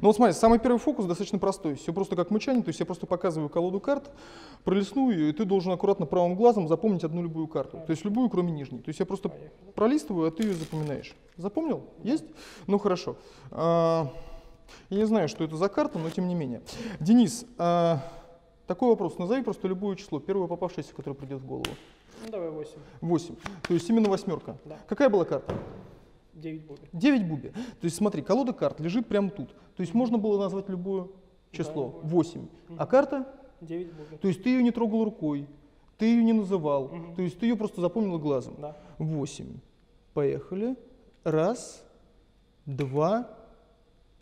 Ну вот смотри, самый первый фокус достаточно простой. Все просто как мычание, то есть я просто показываю колоду карт, пролистну ее, и ты должен аккуратно правым глазом запомнить одну любую карту. То есть любую, кроме нижней. То есть я просто пролистываю, а ты ее запоминаешь. Запомнил? Есть? Ну хорошо. А, я не знаю, что это за карта, но тем не менее. Денис, а, такой вопрос. Назови просто любое число, первое попавшееся, которое придет в голову. Ну давай 8. 8. То есть именно восьмерка. Да. Какая была карта? 9 буби. 9 буби. То есть смотри, колода карт лежит прямо тут. То есть можно было назвать любое число. Да, 8. А карта? 9 буби. То есть ты ее не трогал рукой, ты ее не называл. Мгм. То есть ты ее просто запомнил глазом. Да. 8. Поехали. Раз, два,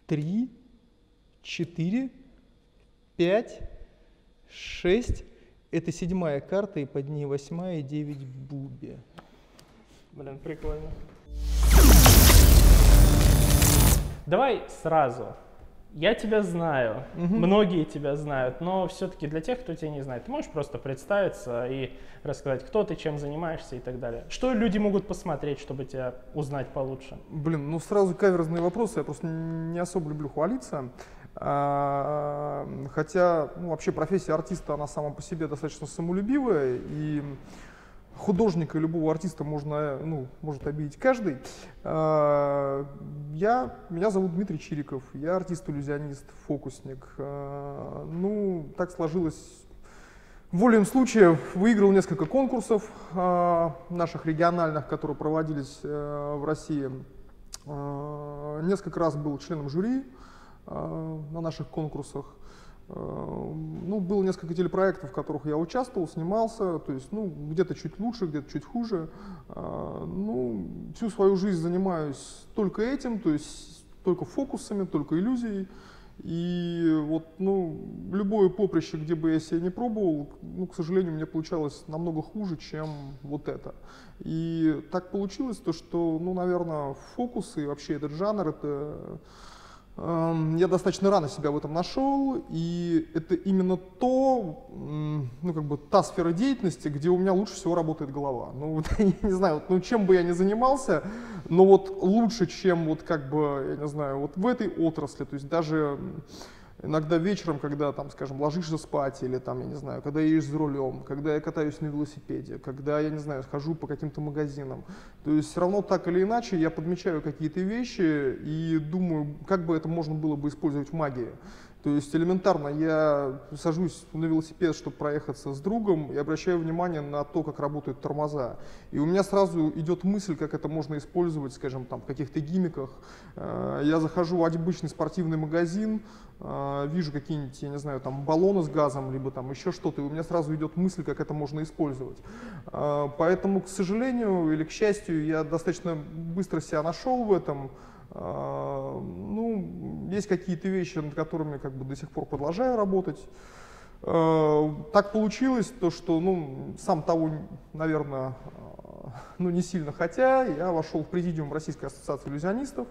три, четыре, пять, шесть. Это седьмая карта, и под ней восьмая и девять буби. Блин, прикольно. Давай сразу. Я тебя знаю, Мгм. многие тебя знают, но все-таки для тех, кто тебя не знает, ты можешь просто представиться и рассказать, кто ты, чем занимаешься и так далее. Что люди могут посмотреть, чтобы тебя узнать получше? Блин, ну сразу каверзные вопросы, я просто не особо люблю хвалиться. А, Хотя, ну, вообще профессия артиста, она сама по себе достаточно самолюбивая, и художника любого артиста можно, ну, может обидеть каждый. А, Я, меня зовут Дмитрий Чириков, я артист-иллюзионист, фокусник. А, Ну, так сложилось Волеем случая выиграл несколько конкурсов а, наших региональных, которые проводились э, в России. Несколько раз был членом жюри на наших конкурсах. А, ну, было несколько телепроектов, в которых я участвовал, снимался, то есть, ну, где-то чуть лучше, где-то чуть хуже. А, ну, всю свою жизнь занимаюсь только этим, то есть только фокусами, только иллюзией. И вот, ну, любое поприще, где бы я себя не пробовал, ну, к сожалению, мне получалось намного хуже, чем вот это. И так получилось то, что, ну, наверное, фокусы и вообще этот жанр, это я достаточно рано себя в этом нашел, и это именно то, ну, как бы та сфера деятельности, где у меня лучше всего работает голова. Ну, вот, я не знаю, вот, ну, чем бы я ни занимался, но вот лучше, чем вот как бы, я не знаю, вот в этой отрасли, то есть даже иногда вечером, когда там, скажем, ложишься спать или там, я не знаю, когда едешь за рулем, когда я катаюсь на велосипеде, когда, я не знаю, схожу по каким-то магазинам, то есть все равно так или иначе я подмечаю какие-то вещи и думаю, как бы это можно было бы использовать в магии. То есть элементарно я сажусь на велосипед, чтобы проехаться с другом, и обращаю внимание на то, как работают тормоза. И у меня сразу идет мысль, как это можно использовать, скажем, там, в каких-то гимиках. Э, Я захожу в обычный спортивный магазин, э, вижу какие-нибудь, я не знаю, там баллоны с газом, либо там еще что-то, и у меня сразу идет мысль, как это можно использовать. Э, Поэтому, к сожалению или к счастью, я достаточно быстро себя нашел в этом. А, Ну, есть какие-то вещи, над которыми как бы до сих пор продолжаю работать. А, Так получилось, то, что, ну, сам того, наверное, ну, не сильно хотя, я вошел в президиум Российской ассоциации иллюзионистов,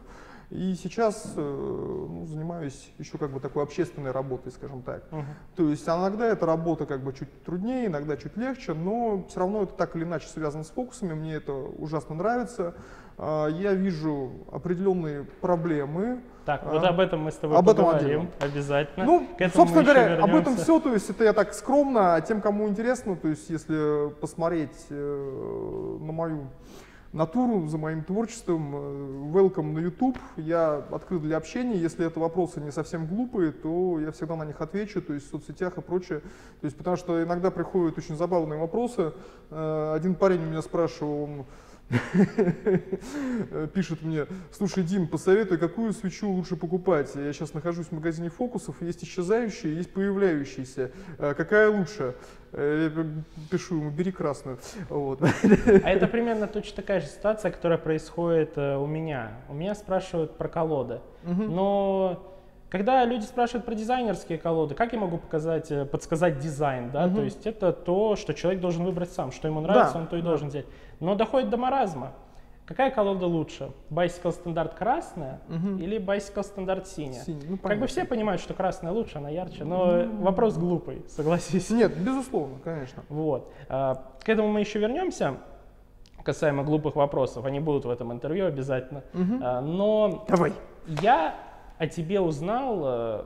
и сейчас э, ну, занимаюсь еще как бы такой общественной работой, скажем так. Мгм. То есть иногда эта работа как бы чуть труднее, иногда чуть легче, но все равно это так или иначе связано с фокусами, мне это ужасно нравится. А, Я вижу определенные проблемы. Так, А, вот об этом мы с тобой об этом поговорим обязательно. Ну, собственно говоря, об этом вернемся. все, то есть это я так скромно, а тем, кому интересно, то есть если посмотреть э, на мою натуру, за моим творчеством, э, welcome на YouTube, я открыт для общения, если это вопросы не совсем глупые, то я всегда на них отвечу, то есть в соцсетях и прочее, то есть потому что иногда приходят очень забавные вопросы, Э, один парень у меня спрашивал, он пишет мне, слушай, Дим, посоветуй, какую свечу лучше покупать? Я сейчас нахожусь в магазине фокусов, есть исчезающие, есть появляющиеся. Э, Какая лучше? Э, Я пишу ему, бери красную. Вот. А это примерно точно такая же ситуация, которая происходит э, у меня. У меня спрашивают про колоды. Но когда люди спрашивают про дизайнерские колоды, как я могу показать, э, подсказать дизайн, да? Мгм. То есть это то, что человек должен выбрать сам, что ему нравится, Да, он то и да. должен взять. Но доходит до маразма. Какая колода лучше? Bicycle стандарт красная Мгм. или Bicycle стандарт синяя? Синий, ну, Как бы все понимают, что красная лучше, она ярче, но вопрос глупый, согласись. Нет, безусловно, конечно. Вот. А, К этому мы еще вернемся, касаемо глупых вопросов. Они будут в этом интервью обязательно. А, Но Давай. я о тебе узнал э,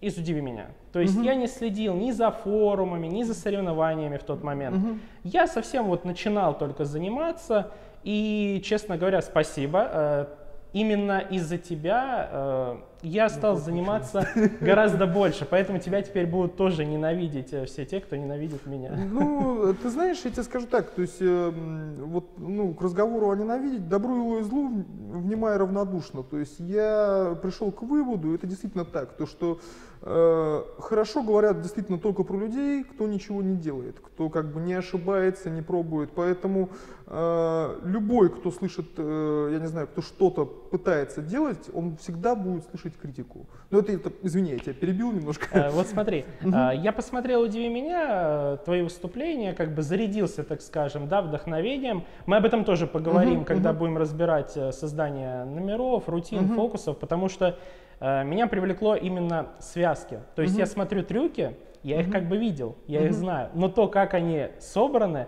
из «Удиви меня». То есть угу. я не следил ни за форумами, ни за соревнованиями в тот момент. Угу. Я совсем вот начинал только заниматься, и, честно говоря, спасибо. Э, именно из-за тебя э, я стал ну, заниматься гораздо больше, поэтому тебя теперь будут тоже ненавидеть э, все те, кто ненавидит меня. Ну, ты знаешь, я тебе скажу так, то есть э, вот ну, к разговору о ненавидеть, добру и злу внимая равнодушно. То есть я пришел к выводу, это действительно так, то что Э, хорошо говорят действительно только про людей, кто ничего не делает, кто как бы не ошибается, не пробует. Поэтому э, любой, кто слышит, э, я не знаю, кто что-то пытается делать, он всегда будет слышать критику. Но это, это извини, я тебя перебил немножко. Э, вот смотри, э, я посмотрел «Удиви меня», э, твои выступления, как бы зарядился, так скажем, да, вдохновением. Мы об этом тоже поговорим, когда будем разбирать создание номеров, рутин, фокусов, потому что Э, меня привлекло именно связки. То есть я смотрю трюки, я их как бы видел, я их знаю. Но то, как они собраны,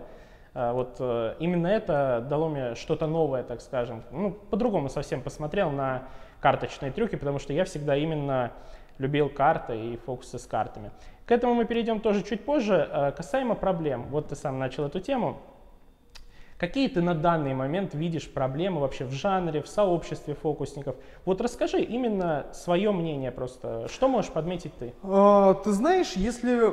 э, вот э, именно это дало мне что-то новое, так скажем. Ну, по-другому совсем посмотрел на карточные трюки, потому что я всегда именно любил карты и фокусы с картами. К этому мы перейдем тоже чуть позже. Касаемо проблем, вот ты сам начал эту тему. Какие ты на данный момент видишь проблемы вообще в жанре, в сообществе фокусников? Вот расскажи именно свое мнение просто. Что можешь подметить ты? А, ты знаешь, если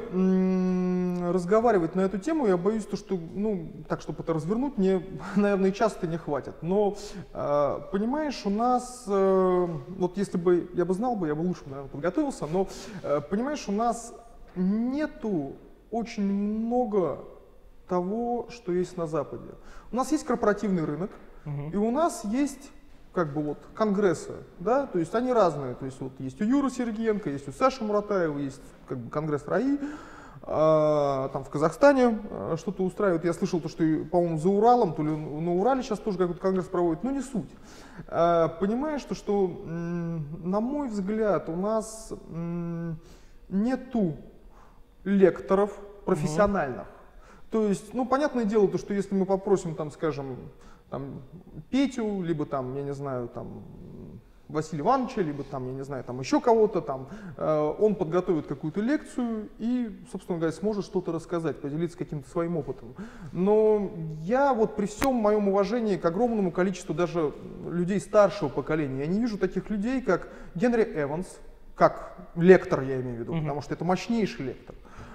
разговаривать на эту тему, я боюсь, то, что, ну, так, чтобы это развернуть, мне, наверное, часто не хватит. Но, а, понимаешь, у нас, а, вот если бы я бы знал бы, я бы лучше, наверное, подготовился, но, а, понимаешь, у нас нету очень много того, что есть на Западе. У нас есть корпоративный рынок, угу. и у нас есть как бы вот конгрессы, да, то есть они разные, то есть вот есть у Юры Сергеенко, есть у Саши Муратаева, есть как бы конгресс РАИ, а, там в Казахстане а, что-то устраивают. Я слышал то, что, по-моему, за Уралом, то ли на Урале сейчас тоже какой-то конгресс проводит, но не суть. А, понимаешь, то, что, на мой взгляд, у нас нету лекторов профессиональных. То есть, ну, понятное дело, то, что если мы попросим, там, скажем, там, Петю, либо там, я не знаю, там, Василия Ивановича, либо там, я не знаю, там еще кого-то, там, э, он подготовит какую-то лекцию и, собственно говоря, сможет что-то рассказать, поделиться каким-то своим опытом. Но я вот при всем моем уважении к огромному количеству даже людей старшего поколения, я не вижу таких людей, как Генри Эванс, как лектор я имею в виду, mm-hmm. потому что это мощнейший лектор.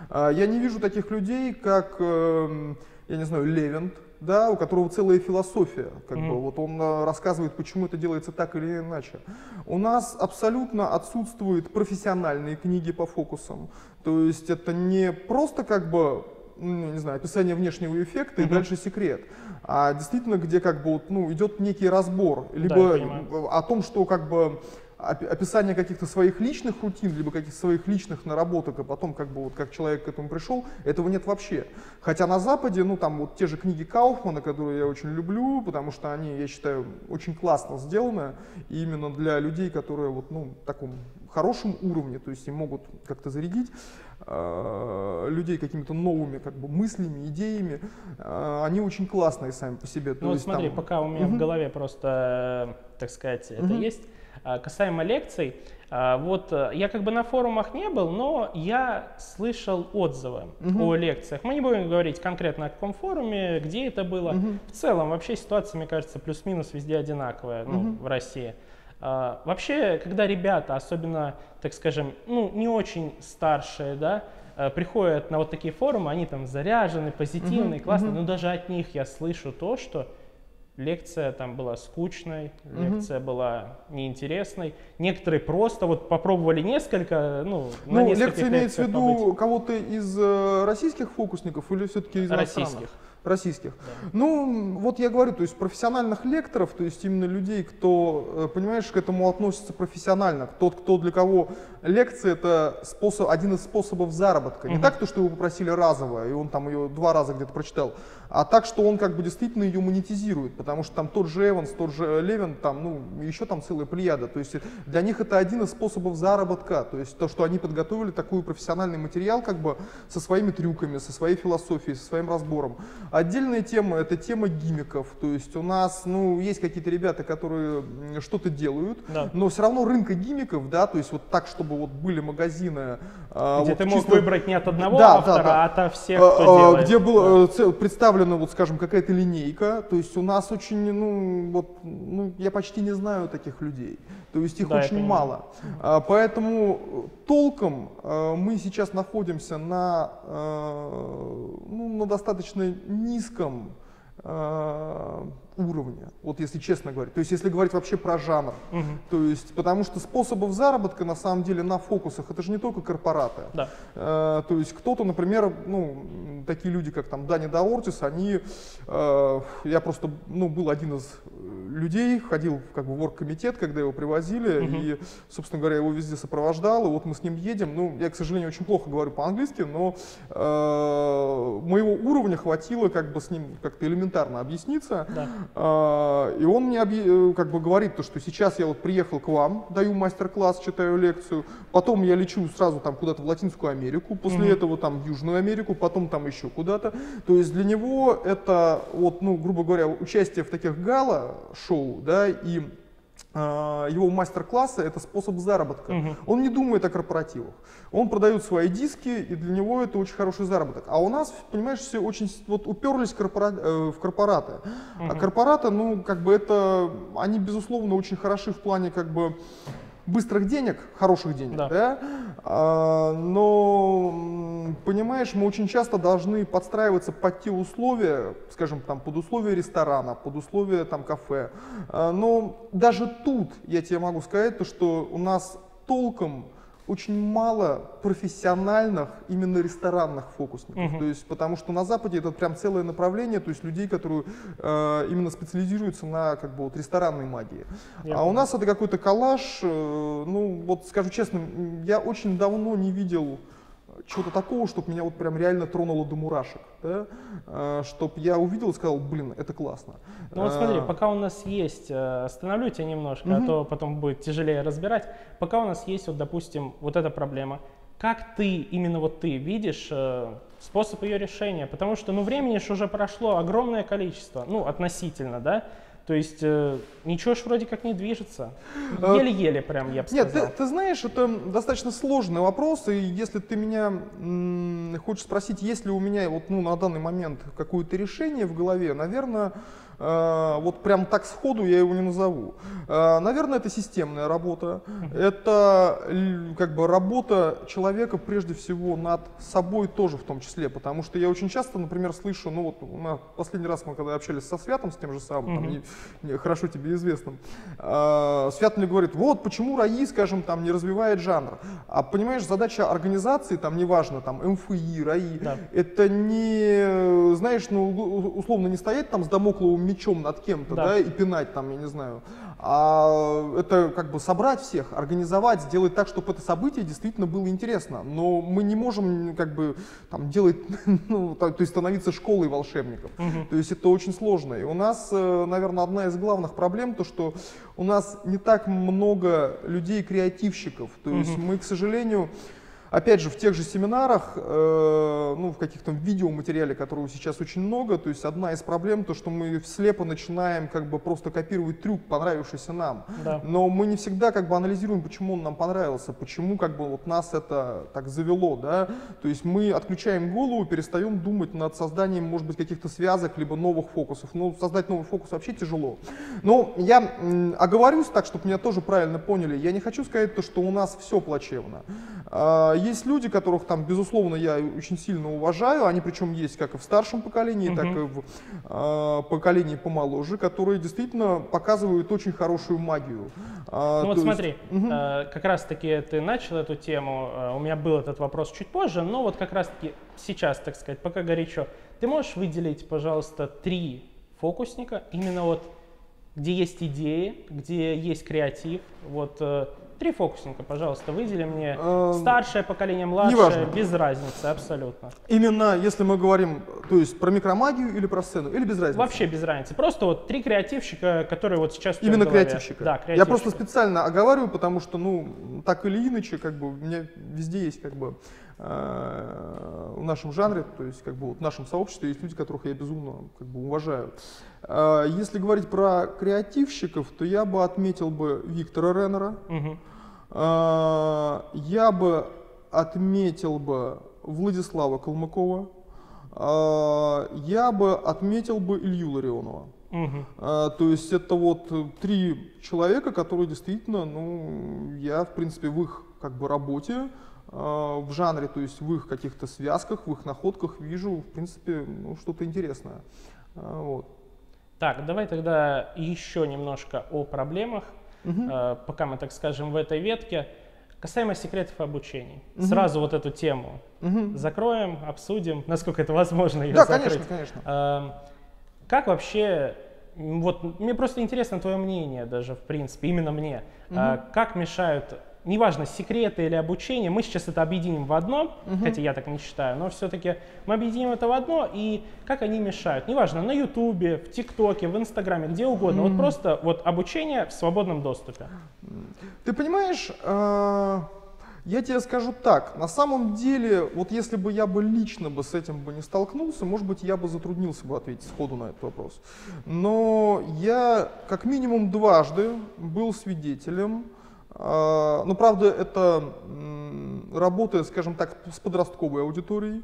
А, я не вижу таких людей, как, эм, я не знаю, Левент, да, у которого целая философия, как mm-hmm. бы, вот он э, рассказывает, почему это делается так или иначе. У нас абсолютно отсутствуют профессиональные книги по фокусам, то есть это не просто как бы ну, не знаю, описание внешнего эффекта mm-hmm. и дальше секрет, а действительно, где как бы вот, ну, идет некий разбор, либо да, о том, что как бы описание каких-то своих личных рутин, либо каких-то своих личных наработок, и потом как бы вот как человек к этому пришел, этого нет вообще. Хотя на Западе, ну там вот те же книги Кауфмана, которые я очень люблю, потому что они, я считаю, очень классно сделаны, и именно для людей, которые вот, ну, в таком хорошем уровне, то есть им могут как-то зарядить э, людей какими-то новыми как бы мыслями, идеями, э, они очень классные сами по себе. Ну вот смотри, там... пока у меня угу. в голове просто, так сказать, угу. это есть, а, касаемо лекций, а, вот э, я как бы на форумах не был, но я слышал отзывы угу. о лекциях. Мы не будем говорить конкретно о каком форуме, где это было. Угу. В целом вообще ситуация, мне кажется, плюс-минус везде одинаковая ну, угу. в России. Вообще, когда ребята, особенно, так скажем, ну не очень старшие, да, э, приходят на вот такие форумы, они там заряжены, позитивные, угу, классные, угу. но даже от них я слышу то, что лекция там была скучной, лекция угу. была неинтересной. Некоторые просто вот попробовали несколько, ну, ну на лекция имеется в виду кого-то из э, российских фокусников или все-таки из российских? Российских. Да. Ну, вот я говорю, то есть профессиональных лекторов, то есть именно людей, кто, э, понимаешь, к этому относится профессионально, тот, кто для кого лекция это способ, один из способов заработка. Угу. Не так, то, что его попросили разово, и он там ее два раза где-то прочитал, а так, что он как бы действительно ее монетизирует, потому что там тот же Эванс, тот же Левин, там, ну, еще там целая плеяда. То есть для них это один из способов заработка, то есть то, что они подготовили такой профессиональный материал как бы со своими трюками, со своей философией, со своим разбором. Отдельная тема — это тема гимиков, то есть у нас, ну, есть какие-то ребята, которые что-то делают, да. но все равно рынка гимиков, да, то есть вот так, чтобы вот были магазины... А, где вот ты мог чисто... выбрать не от одного да, автора, да, да. а от всех, кто а, делает. Где была да. Э, представлена, вот скажем, какая-то линейка, то есть у нас очень, ну, вот, ну, я почти не знаю таких людей, то есть их да, очень мало. А, поэтому толком а, мы сейчас находимся на, а, ну, на достаточно низком уровня, вот если честно говорить. То есть если говорить вообще про жанр. Угу. То есть, потому что способов заработка на самом деле на фокусах это же не только корпораты. Да. Э, то есть кто-то, например, ну, такие люди, как там Дани Даортис, они, э, я просто, ну, был один из людей, ходил как бы в оргкомитет, когда его привозили, угу. и, собственно говоря, его везде сопровождал, и вот мы с ним едем, ну, я, к сожалению, очень плохо говорю по-английски, но э, моего уровня хватило как бы с ним как-то элементарно объясниться. Да. А, и он мне э, как бы говорит, то, что сейчас я вот приехал к вам, даю мастер-класс, читаю лекцию, потом я лечу сразу там куда-то в Латинскую Америку, после mm-hmm. этого там в Южную Америку, потом там еще куда-то. То есть для него это вот, ну, грубо говоря, участие в таких гала-шоу, да, и а, его мастер-классы это способ заработка. Угу. Он не думает о корпоративах. Он продает свои диски, и для него это очень хороший заработок. А у нас, понимаешь, все очень вот уперлись корпора, э, в корпораты. Угу. А корпораты, ну, как бы это, они, безусловно, очень хороши в плане, как бы, быстрых денег, хороших денег, да. Да? А, но, понимаешь, мы очень часто должны подстраиваться под те условия, скажем, там, под условия ресторана, под условия там, кафе. А, но даже тут я тебе могу сказать, то, что у нас толком очень мало профессиональных именно ресторанных фокусников. Угу. То есть, потому что на Западе это прям целое направление, то есть людей, которые э, именно специализируются на как бы вот ресторанной магии. Я а понимаю. у нас это какой-то коллаж. Э, ну вот скажу честно, я очень давно не видел чего-то такого, чтобы меня вот прям реально тронуло до мурашек, да? А, чтобы я увидел и сказал, блин, это классно. Ну вот смотри, а, пока у нас есть, э, остановлю тебя немножко, угу. а то потом будет тяжелее разбирать, пока у нас есть вот, допустим, вот эта проблема, как ты, именно вот ты видишь э, способ ее решения? Потому что, ну, времени же уже прошло огромное количество, ну, относительно, да? То есть э, ничего ж вроде как не движется. А, Еле-еле прям, я бы сказал. Нет, ты, ты знаешь, это достаточно сложный вопрос, и если ты меня м, хочешь спросить, есть ли у меня вот, ну, на данный момент какое-то решение в голове, наверное, Э, вот прям так сходу я его не назову. Э, наверное, это системная работа. Это как бы работа человека прежде всего над собой тоже в том числе, потому что я очень часто, например, слышу, ну вот на последний раз мы когда общались со Святом, с тем же самым, там, не, не, хорошо тебе известным, э, Свят мне говорит, вот почему РАИ, скажем, там не развивает жанр. А понимаешь, задача организации, там неважно, там МФИ, РАИ, да. это не, знаешь, ну условно не стоять там с домокловым мечом над кем-то, да. да, и пинать там, я не знаю. А это как бы собрать всех, организовать, сделать так, чтобы это событие действительно было интересно. Но мы не можем как бы там делать, ну, то есть становиться школой волшебников. Угу. То есть это очень сложно. И у нас, э, наверное, одна из главных проблем то, что у нас не так много людей-креативщиков. То есть мы, к сожалению, Опять же, в тех же семинарах, э, ну, в каких-то видеоматериале, которого сейчас очень много, то есть одна из проблем, то, что мы слепо начинаем как бы просто копировать трюк, понравившийся нам. Да. Но мы не всегда как бы анализируем, почему он нам понравился, почему как бы вот нас это так завело, да. То есть мы отключаем голову, перестаем думать над созданием, может быть, каких-то связок, либо новых фокусов. Ну, создать новый фокус вообще тяжело. Но я м, оговорюсь так, чтобы меня тоже правильно поняли. Я не хочу сказать то, что у нас все плачевно. Есть люди, которых там, безусловно, я очень сильно уважаю, они причем есть как и в старшем поколении, угу. так и в э, поколении помоложе, которые действительно показывают очень хорошую магию. А, ну вот есть... смотри, угу. э, как раз таки ты начал эту тему, э, у меня был этот вопрос чуть позже, но вот как раз таки сейчас, так сказать, пока горячо, ты можешь выделить, пожалуйста, три фокусника, именно вот где есть идеи, где есть креатив, вот э, три фокусника, пожалуйста, выдели мне. Эм, Старшее поколение, младшее, неважно. без разницы, абсолютно. Именно если мы говорим, то есть про микромагию или про сцену, или без разницы? Вообще без разницы. Просто вот три креативщика, которые вот сейчас Именно креативщика? Да, креативщика. Я просто специально оговариваю, потому что, ну, так или иначе, как бы, у меня везде есть, как бы, э, в нашем жанре, то есть как бы вот в нашем сообществе есть люди, которых я безумно как бы уважаю. Э, если говорить про креативщиков, то я бы отметил бы Виктора Реннера. Угу. Я бы отметил бы Владислава Калмыкова. Я бы отметил бы Илью Ларионова. Угу. То есть это вот три человека, которые действительно, ну, я в принципе в их как бы работе в жанре, то есть в их каких-то связках, в их находках вижу, в принципе, ну, что-то интересное. Вот. Так, давай тогда еще немножко о проблемах, угу. э, пока мы, так скажем, в этой ветке. Касаемо секретов обучения. Угу. Сразу вот эту тему угу. закроем, обсудим, насколько это возможно ее да, закрыть. конечно, конечно. Э, как вообще, вот мне просто интересно твое мнение даже, в принципе, именно мне. Угу. Э, как мешают неважно, секреты или обучение, мы сейчас это объединим в одно, угу. хотя я так не считаю, но все-таки мы объединим это в одно, и как они мешают, неважно, на Ютубе, в ТикТоке, в Инстаграме, где угодно, mm. вот просто вот обучение в свободном доступе. Ты понимаешь, э, я тебе скажу так, на самом деле, вот если бы я бы лично бы с этим бы не столкнулся, может быть, я бы затруднился бы ответить сходу на этот вопрос. Но я как минимум дважды был свидетелем ну, правда, это работает, скажем так, с подростковой аудиторией.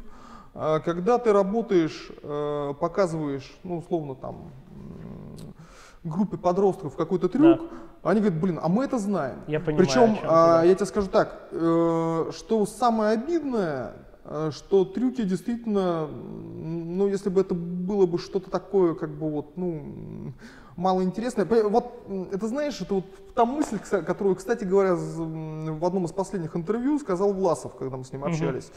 А, когда ты работаешь, э, показываешь, ну, условно, там, группе подростков какой-то трюк, да. они говорят, блин, а мы это знаем. Я понимаю. Причем, а, я тебе скажу так, э, что самое обидное, э, что трюки действительно, ну, если бы это было бы что-то такое, как бы вот, ну, малоинтересное. Вот это знаешь, это вот та мысль, которую, кстати говоря, в одном из последних интервью сказал Власов, когда мы с ним общались.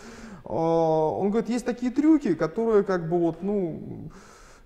Угу. Он говорит, есть такие трюки, которые как бы вот, ну,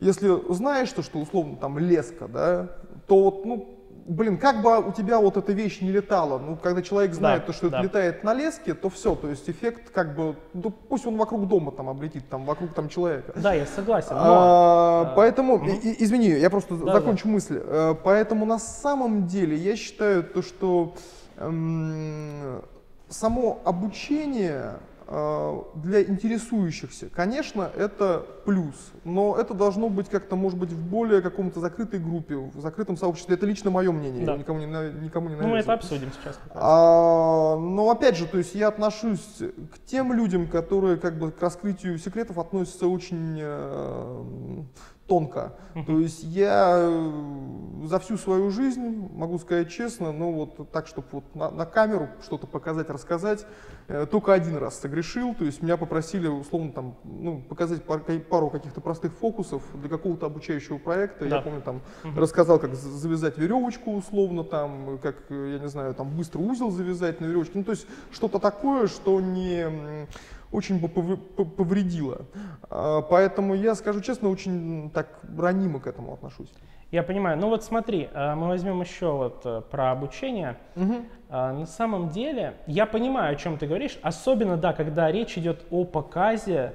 если знаешь, что, что условно там леска, да, то вот, ну, блин, как бы у тебя вот эта вещь не летала, ну, когда человек знает, да, то, что да. это летает на леске, то все, то есть эффект как бы, ну, пусть он вокруг дома там облетит, там, вокруг там человека. Да, я согласен. Но... А, поэтому, mm и, извини, я просто да, закончу да. мысль. Э, поэтому на самом деле я считаю то, что эм, само обучение для интересующихся, конечно, это плюс, но это должно быть как-то, может быть, в более каком-то закрытой группе, в закрытом сообществе. Это лично мое мнение, да. я никому не, никому не навязываю. Ну, мы это обсудим сейчас. А, но опять же, то есть я отношусь к тем людям, которые как бы к раскрытию секретов относятся очень э, тонко. То есть я э, за всю свою жизнь, могу сказать честно, ну вот так, чтобы вот на, на камеру что-то показать, рассказать, э, только один раз согрешил. То есть меня попросили условно там, ну, показать пар, пару каких-то простых фокусов для какого-то обучающего проекта. Да. Я помню там угу. рассказал, как завязать веревочку условно, там, как, я не знаю, там быстро узел завязать на веревочке. Ну то есть что-то такое, что не очень бы повредило. А, поэтому я, скажу честно, очень так ранимо к этому отношусь. Я понимаю. Ну вот смотри, а, мы возьмем еще вот э, про обучение. Угу. На самом деле, я понимаю, о чем ты говоришь, особенно, да, когда речь идет о показе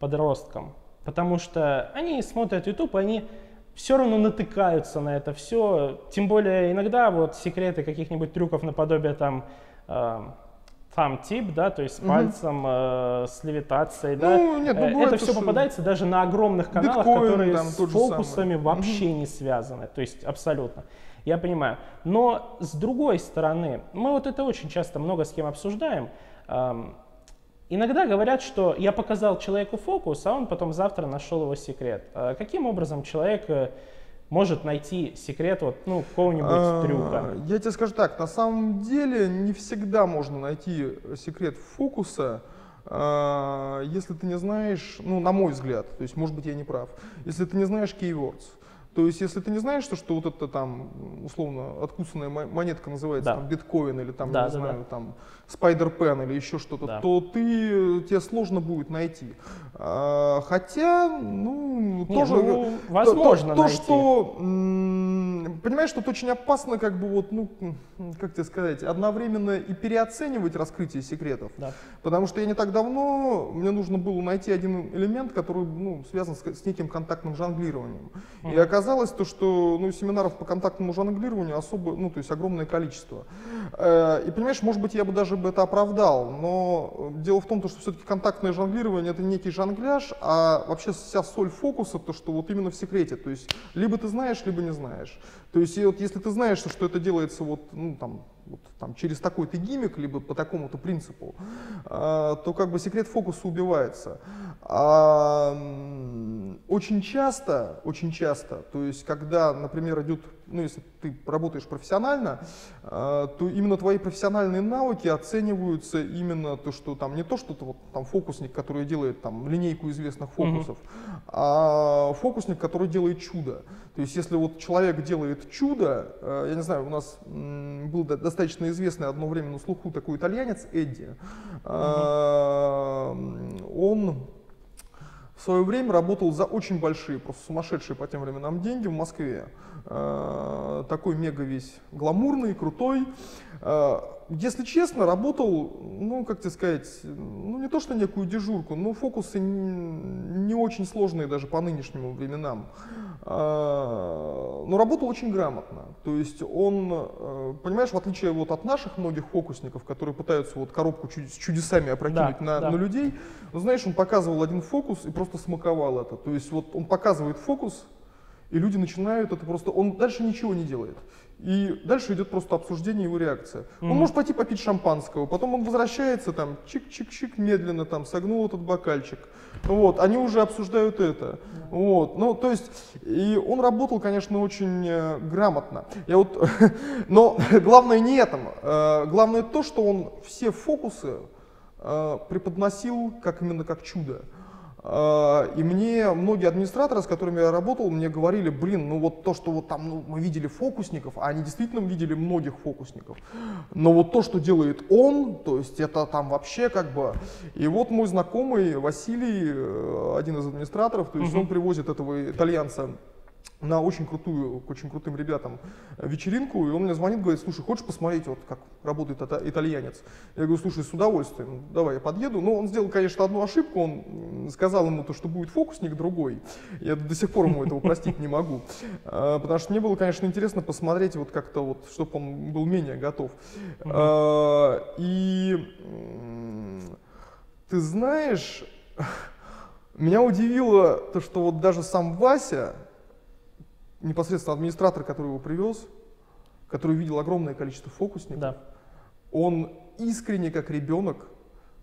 подросткам, потому что они смотрят YouTube, они все равно натыкаются на это все, тем более иногда вот секреты каких-нибудь трюков наподобие там сам тип, да, то есть с пальцем, угу. э, с левитацией, ну, да. Нет, ну, это все попадается даже на огромных каналах, Биткоин, которые там, с фокусами вообще угу. не связаны, то есть абсолютно. Я понимаю. Но с другой стороны, мы вот это очень часто много с кем обсуждаем. Эм, иногда говорят, что я показал человеку фокус, а он потом завтра нашел его секрет. Э, каким образом человек э, может найти секрет вот, ну, какого-нибудь а, трюка? Я тебе скажу так, на самом деле не всегда можно найти секрет фокуса, а, если ты не знаешь, ну, на мой взгляд, то есть, может быть, я не прав, если ты не знаешь keywords. То есть, если ты не знаешь, что, что вот это там, условно, откусанная монетка называется да. там биткоин или там, да, не да, знаю, да. там Pen или еще что-то, Да. то ты, тебе сложно будет найти. А, хотя, ну, Не, тоже... ну, то- возможно то, то, найти. что, м, понимаешь, что это очень опасно, как бы вот, ну, как тебе сказать, одновременно и переоценивать раскрытие секретов. Да. Потому что я не так давно, мне нужно было найти один элемент, который ну, связан с, с неким контактным жонглированием. И Мгм. Оказалось то, что ну, семинаров по контактному жонглированию особо, ну, то есть огромное количество. Э, И понимаешь, может быть, я бы даже бы это оправдал, но э, дело в том, то, что все-таки контактное жонглирование это некий жонгляж, а вообще вся соль фокуса, то, что вот именно в секрете. То есть либо ты знаешь, либо не знаешь. То есть и вот если ты знаешь, что это делается вот, ну, там, вот, там, через такой-то гиммик, либо по такому-то принципу, а, то как бы секрет фокуса убивается. А, очень часто, очень часто, то есть когда, например, идет, ну если ты работаешь профессионально, а, то именно твои профессиональные навыки оцениваются именно то, что там не то, что ты вот там фокусник, который делает там линейку известных фокусов, а фокусник, который делает чудо. То есть если вот человек делает чудо, э, я не знаю, у нас был до- достаточно известный одно время на слуху такой итальянец Эдди. М, Он в свое время работал за очень большие, просто сумасшедшие по тем временам деньги в Москве. Э, Такой мега весь гламурный, крутой. Э, Если честно, работал, ну, как тебе сказать, ну, не то что некую дежурку, но фокусы не очень сложные даже по нынешним временам. Э, Но работал очень грамотно. То есть он, понимаешь, в отличие вот от наших многих фокусников, которые пытаются вот коробку чуд- с чудесами опрокинуть Да, на, да. на людей, ну, знаешь, он показывал один фокус и просто смаковал это. То есть вот он показывает фокус, и люди начинают это просто, он дальше ничего не делает. И дальше идет просто обсуждение его реакция. Он Мгм. может пойти попить шампанского, потом он возвращается там, чик-чик-чик, медленно там, согнул этот бокальчик. Вот, они уже обсуждают это. Вот, ну, то есть, и он работал, конечно, очень э, грамотно. Я вот, но главное не этом. Э, главное то, что он все фокусы э, преподносил как именно как чудо. А, И мне многие администраторы, с которыми я работал, мне говорили, блин, ну вот то, что вот там ну, мы видели фокусников, а они действительно видели многих фокусников. Но вот то, что делает он, то есть это там вообще как бы... И вот мой знакомый Василий, э, один из администраторов, то есть Мгм. он привозит этого итальянца на очень крутую, к очень крутым ребятам вечеринку, и он мне звонит, говорит, слушай, хочешь посмотреть, вот как работает это итальянец? Я говорю, слушай, с удовольствием, давай я подъеду. Но он сделал, конечно, одну ошибку, он сказал ему то, что будет фокусник другой. Я до сих пор ему этого простить не могу. А, Потому что мне было, конечно, интересно посмотреть, вот как-то вот, чтобы он был менее готов. А, И ты знаешь, меня удивило то, что вот даже сам Вася, непосредственно администратор, который его привез, который видел огромное количество фокусников, Да. он искренне, как ребенок,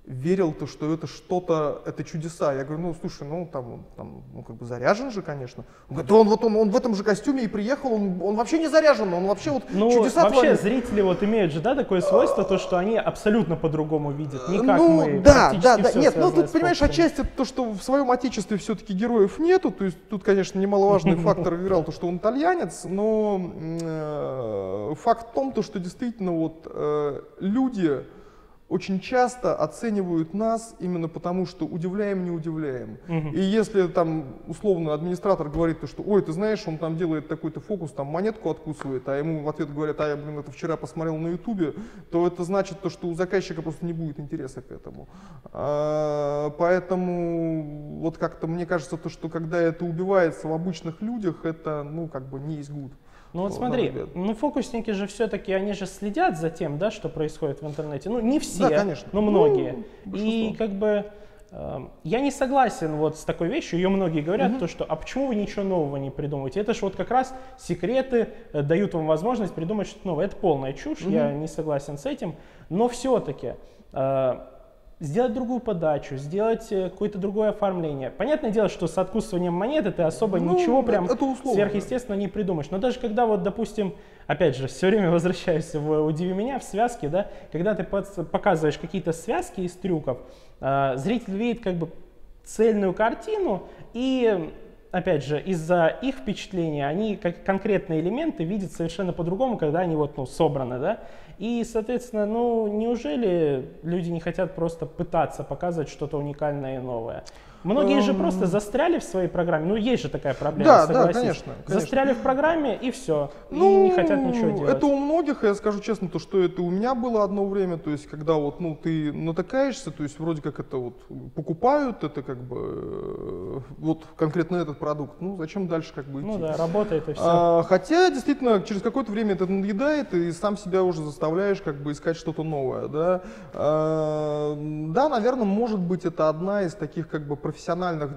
верил, то, что это что-то, это чудеса. Я говорю, ну слушай, ну там, он, там ну как бы заряжен же, конечно. Он говорит, да он вот он, он в этом же костюме и приехал, он, он вообще не заряжен, он вообще вот Ну, чудеса вообще творит. зрители вот имеют же, да, такое свойство, то, что они абсолютно по-другому видят, не как ну, мы. да, да, да. Нет, ну тут, понимаешь, отчасти то, что в своем отечестве все-таки героев нету, то есть тут, конечно, немаловажный фактор играл то, что он итальянец, но э, факт в том, то, что действительно вот э, люди очень часто оценивают нас именно потому, что удивляем, не удивляем. Мгм. И если там условно администратор говорит, то, что ой, ты знаешь, он там делает такой-то фокус, там монетку откусывает, а ему в ответ говорят, а я, блин, это вчера посмотрел на ютубе, то это значит, то, что у заказчика просто не будет интереса к этому. А, поэтому вот как-то мне кажется, то, что когда это убивается в обычных людях, это, ну, как бы не есть гуд. Ну вот смотри, взгляд. ну фокусники же все-таки, они же следят за тем, да, что происходит в интернете. Ну не все, Да, конечно. но многие. Ну, И как бы э, я не согласен вот с такой вещью, ее многие говорят, то что, а почему вы ничего нового не придумываете? Это же вот как раз секреты э, дают вам возможность придумать что-то новое. Это полная чушь, я не согласен с этим, но все-таки сделать другую подачу, сделать э, какое-то другое оформление. Понятное дело, что с откусыванием монеты ты особо Ну, ничего прям это условно, сверхъестественно не придумаешь. Но даже когда вот, допустим, опять же, все время возвращаюсь в «Удиви меня» в связке, да, когда ты показываешь какие-то связки из трюков, э, зритель видит как бы цельную картину и опять же, из-за их впечатления, они как конкретные элементы видят совершенно по-другому, когда они вот, ну, собраны, да. И, соответственно, ну, неужели люди не хотят просто пытаться показывать что-то уникальное и новое? Многие же просто застряли в своей программе. Ну, есть же такая проблема, Да, да, согласись. конечно, конечно. Застряли в программе и все. Ну, и не хотят ничего делать. Это у многих, я скажу честно, то, что это у меня было одно время, то есть, когда вот, ну, ты натыкаешься, то есть, вроде как это вот покупают, это как бы, э, вот конкретно этот продукт, ну, зачем дальше как бы идти? Ну да, работает и все. А, хотя, действительно, через какое-то время это надоедает, и сам себя уже заставляешь как бы искать что-то новое, да. А, да, наверное, может быть, это одна из таких как бы профессиональных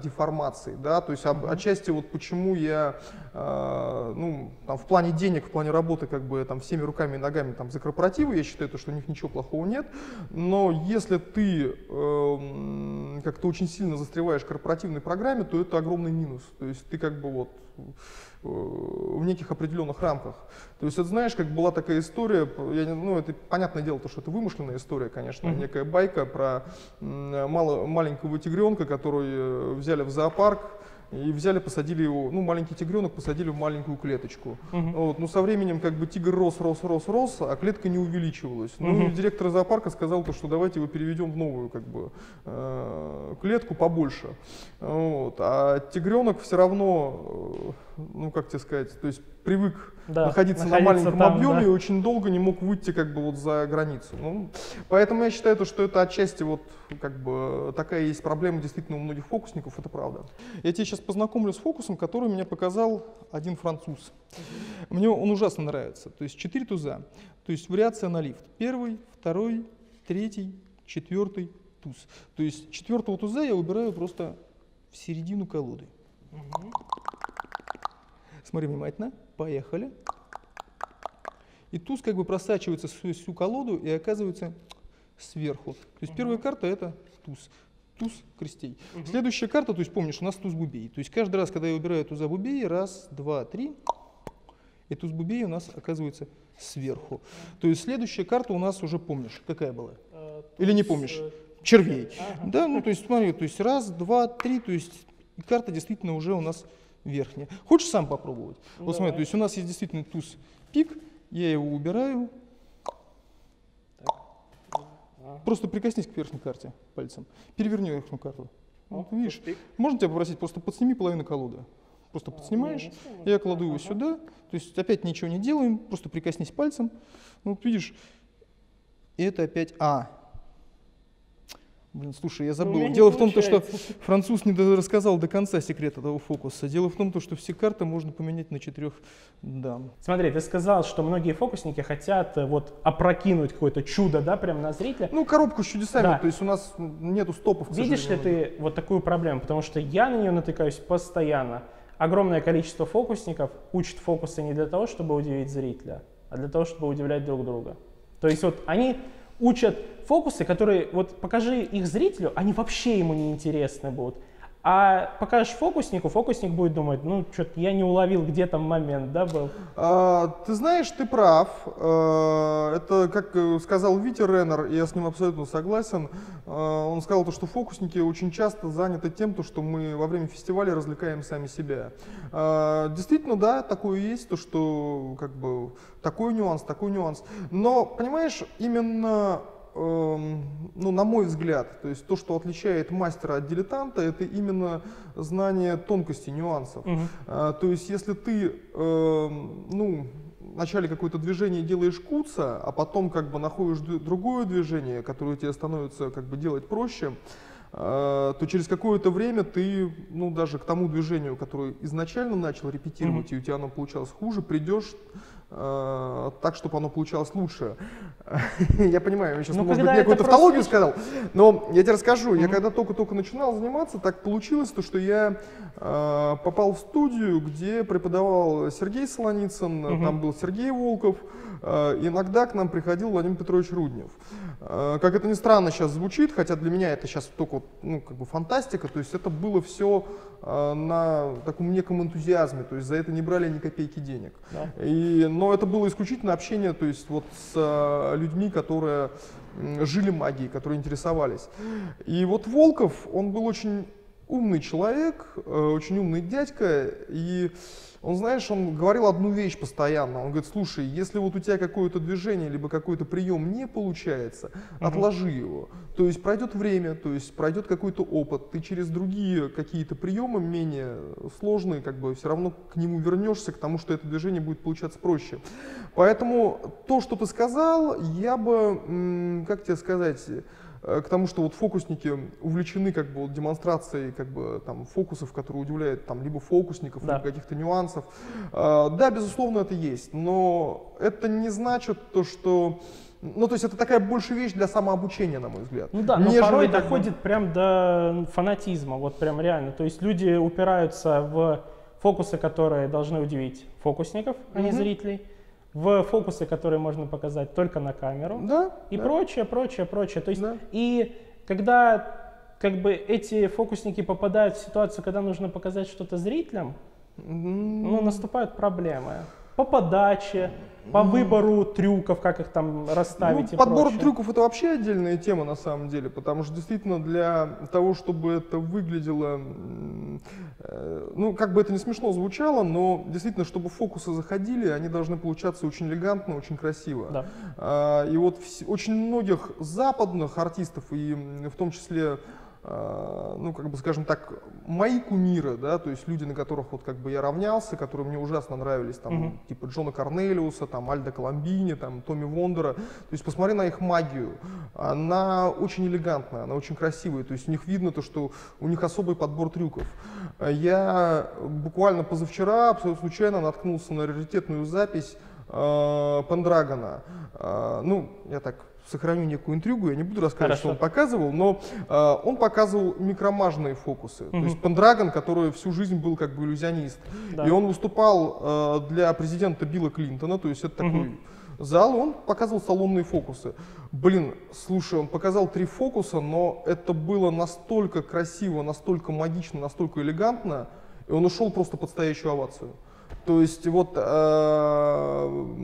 деформаций, да, то есть об- отчасти вот почему я, а, ну, там, в плане денег, в плане работы, как бы, там, всеми руками и ногами, там, за корпоративы, я считаю, то, что у них ничего плохого нет, но если ты эм, как-то очень сильно застреваешь в корпоративной программе, то это огромный минус, то есть ты как бы вот э, в неких определенных рамках. То есть, это знаешь, как была такая история, я не- ну, это понятное дело, то, что это вымышленная история, конечно, Мгм. некая байка про мало, маленького тигренка, который э, взяли в зоопарк, и взяли, посадили его, ну, маленький тигренок посадили в маленькую клеточку. Мгм. Вот, но со временем как бы тигр рос, рос, рос, рос, а клетка не увеличивалась. Ну и директор зоопарка сказал, то, что давайте его переведем в новую как бы э, клетку побольше. Вот. А тигренок все равно, э, ну как тебе сказать, то есть привык Да, находиться, на находиться маленьком там, объеме да. и очень долго не мог выйти как бы вот за границу. Ну, поэтому я считаю, то, что это отчасти вот как бы такая есть проблема действительно у многих фокусников, это правда. Я тебе сейчас познакомлю с фокусом, который мне показал один француз. Мне он ужасно нравится. То есть четыре туза, то есть вариация на лифт. Первый, второй, третий, четвертый туз. То есть четвертого туза я убираю просто в середину колоды. Смотри внимательно. Поехали. И туз как бы просачивается сквозь всю колоду и оказывается сверху. То есть первая карта это туз. Туз крестей. Следующая карта, то есть помнишь, у нас туз бубей. То есть каждый раз, когда я убираю туза бубей, раз, два, три, и туз бубей у нас оказывается сверху. То есть следующая карта у нас уже помнишь, какая была? Э, Или не туз, помнишь? э, Червей. Ага. Да, ну то есть смотри, то есть раз, два, три, то есть карта действительно уже у нас верхняя. Хочешь сам попробовать? Ну, вот смотри, то есть у нас есть действительно туз пик, я его убираю. Ага. Просто прикоснись к верхней карте пальцем. Переверни верхнюю карту. О, Вот, видишь, пик. можно тебя попросить, просто подсними половину колоды. Просто подснимаешь, не, не сниму. я кладу его Ага. сюда. То есть опять ничего не делаем, просто прикоснись пальцем. Ну, Вот видишь, это опять А. Блин, слушай, я Ну, забыл. Дело в том, то, что француз не рассказал до конца секрет этого фокуса. Дело в том, то, что все карты можно поменять на четырех дам. Смотри, ты сказал, что многие фокусники хотят э, вот опрокинуть какое-то чудо, да, прямо на зрителя. Ну, коробку с чудесами, Да. то есть у нас нету стопов. к Видишь ли ты вот такую проблему? Потому что я на нее натыкаюсь постоянно. Огромное количество фокусников учат фокусы не для того, чтобы удивить зрителя, а для того, чтобы удивлять друг друга. То есть вот они учат фокусы, которые, вот покажи их зрителю, они вообще ему не интересны будут. А покажешь фокуснику, фокусник будет думать, ну, что-то я не уловил, где там момент, да, был. А, ты знаешь, ты прав. А, это, как э, сказал Витя Реннер, я с ним абсолютно согласен. А, он сказал, то, что фокусники очень часто заняты тем, то, что мы во время фестиваля развлекаем сами себя. А, действительно, да, такое есть, то, что как бы такой нюанс, такой нюанс. Но, понимаешь, именно ну, на мой взгляд, то есть то, что отличает мастера от дилетанта, это именно знание тонкостей, нюансов. А, то есть, если ты, эм, ну, в начале какое-то движение делаешь куца, а потом как бы находишь другое движение, которое тебе становится как бы делать проще, э, то через какое-то время ты, ну, даже к тому движению, которое изначально начал репетировать, и у тебя оно получалось хуже, придешь так, чтобы оно получалось лучше. Я понимаю, я сейчас, Ну, может быть, некую это тавтологию просто- сказал, но я тебе расскажу, я Мгм. когда только-только начинал заниматься, так получилось, то, что я э, попал в студию, где преподавал Сергей Солоницын, Мгм. там был Сергей Волков, э, иногда к нам приходил Владимир Петрович Руднев. Э, как это ни странно сейчас звучит, хотя для меня это сейчас только ну, как бы фантастика, то есть это было все на таком неком энтузиазме, то есть за это не брали ни копейки денег. Да. И, но это было исключительно общение, то есть вот с э, людьми, которые жили магией, которые интересовались. И вот Волков, он был очень умный человек, э, очень умный дядька, и он, знаешь, он говорил одну вещь постоянно. Он говорит, слушай, если вот у тебя какое-то движение, либо какой-то прием не получается, угу. отложи его. То есть пройдет время, то есть пройдет какой-то опыт, ты через другие какие-то приемы менее сложные, как бы все равно к нему вернешься, к тому, что это движение будет получаться проще. Поэтому то, что ты сказал, я бы, как тебе сказать, к тому, что вот фокусники увлечены как бы вот демонстрацией как бы там фокусов, которые удивляют там либо фокусников, да. либо каких-то нюансов. Э, да, безусловно, это есть, но это не значит то, что ну, то есть это такая больше вещь для самообучения, на мой взгляд. Ну да, но Нежели порой доходит бы... прям до фанатизма, вот прям реально. То есть люди упираются в фокусы, которые должны удивить фокусников, а не зрителей в фокусы, которые можно показать только на камеру. Да. И да. прочее, прочее, прочее. То есть, да. и когда как бы эти фокусники попадают в ситуацию, когда нужно показать что-то зрителям, mm-hmm. ну, наступают проблемы по подаче, по выбору трюков, как их там расставить ну, и Подбор прочее. трюков это вообще отдельная тема на самом деле, потому что действительно для того, чтобы это выглядело, э, ну как бы это не смешно звучало, но действительно, чтобы фокусы заходили, они должны получаться очень элегантно, очень красиво. Да. А, и вот очень многих западных артистов, и в том числе ну, как бы, скажем так, мои кумиры, да, то есть люди, на которых вот как бы я равнялся, которые мне ужасно нравились, там, mm-hmm. типа Джона Корнелиуса, там, Альда Коломбини, там, Томми Вондера, то есть посмотри на их магию, она очень элегантная, она очень красивая, то есть у них видно то, что у них особый подбор трюков. Я буквально позавчера абсолютно случайно наткнулся на раритетную запись э, Пендрагона. Э, ну, я так сохраню некую интригу, я не буду рассказывать, Хорошо. что он показывал, но э, он показывал микромажные фокусы. Угу. То есть Пендрагон, который всю жизнь был как бы иллюзионист. Да. И он выступал э, для президента Билла Клинтона, то есть это угу. такой зал, он показывал салонные фокусы. Блин, слушай, он показал три фокуса, но это было настолько красиво, настолько магично, настолько элегантно, и он ушел просто под стоящую овацию. То есть вот э,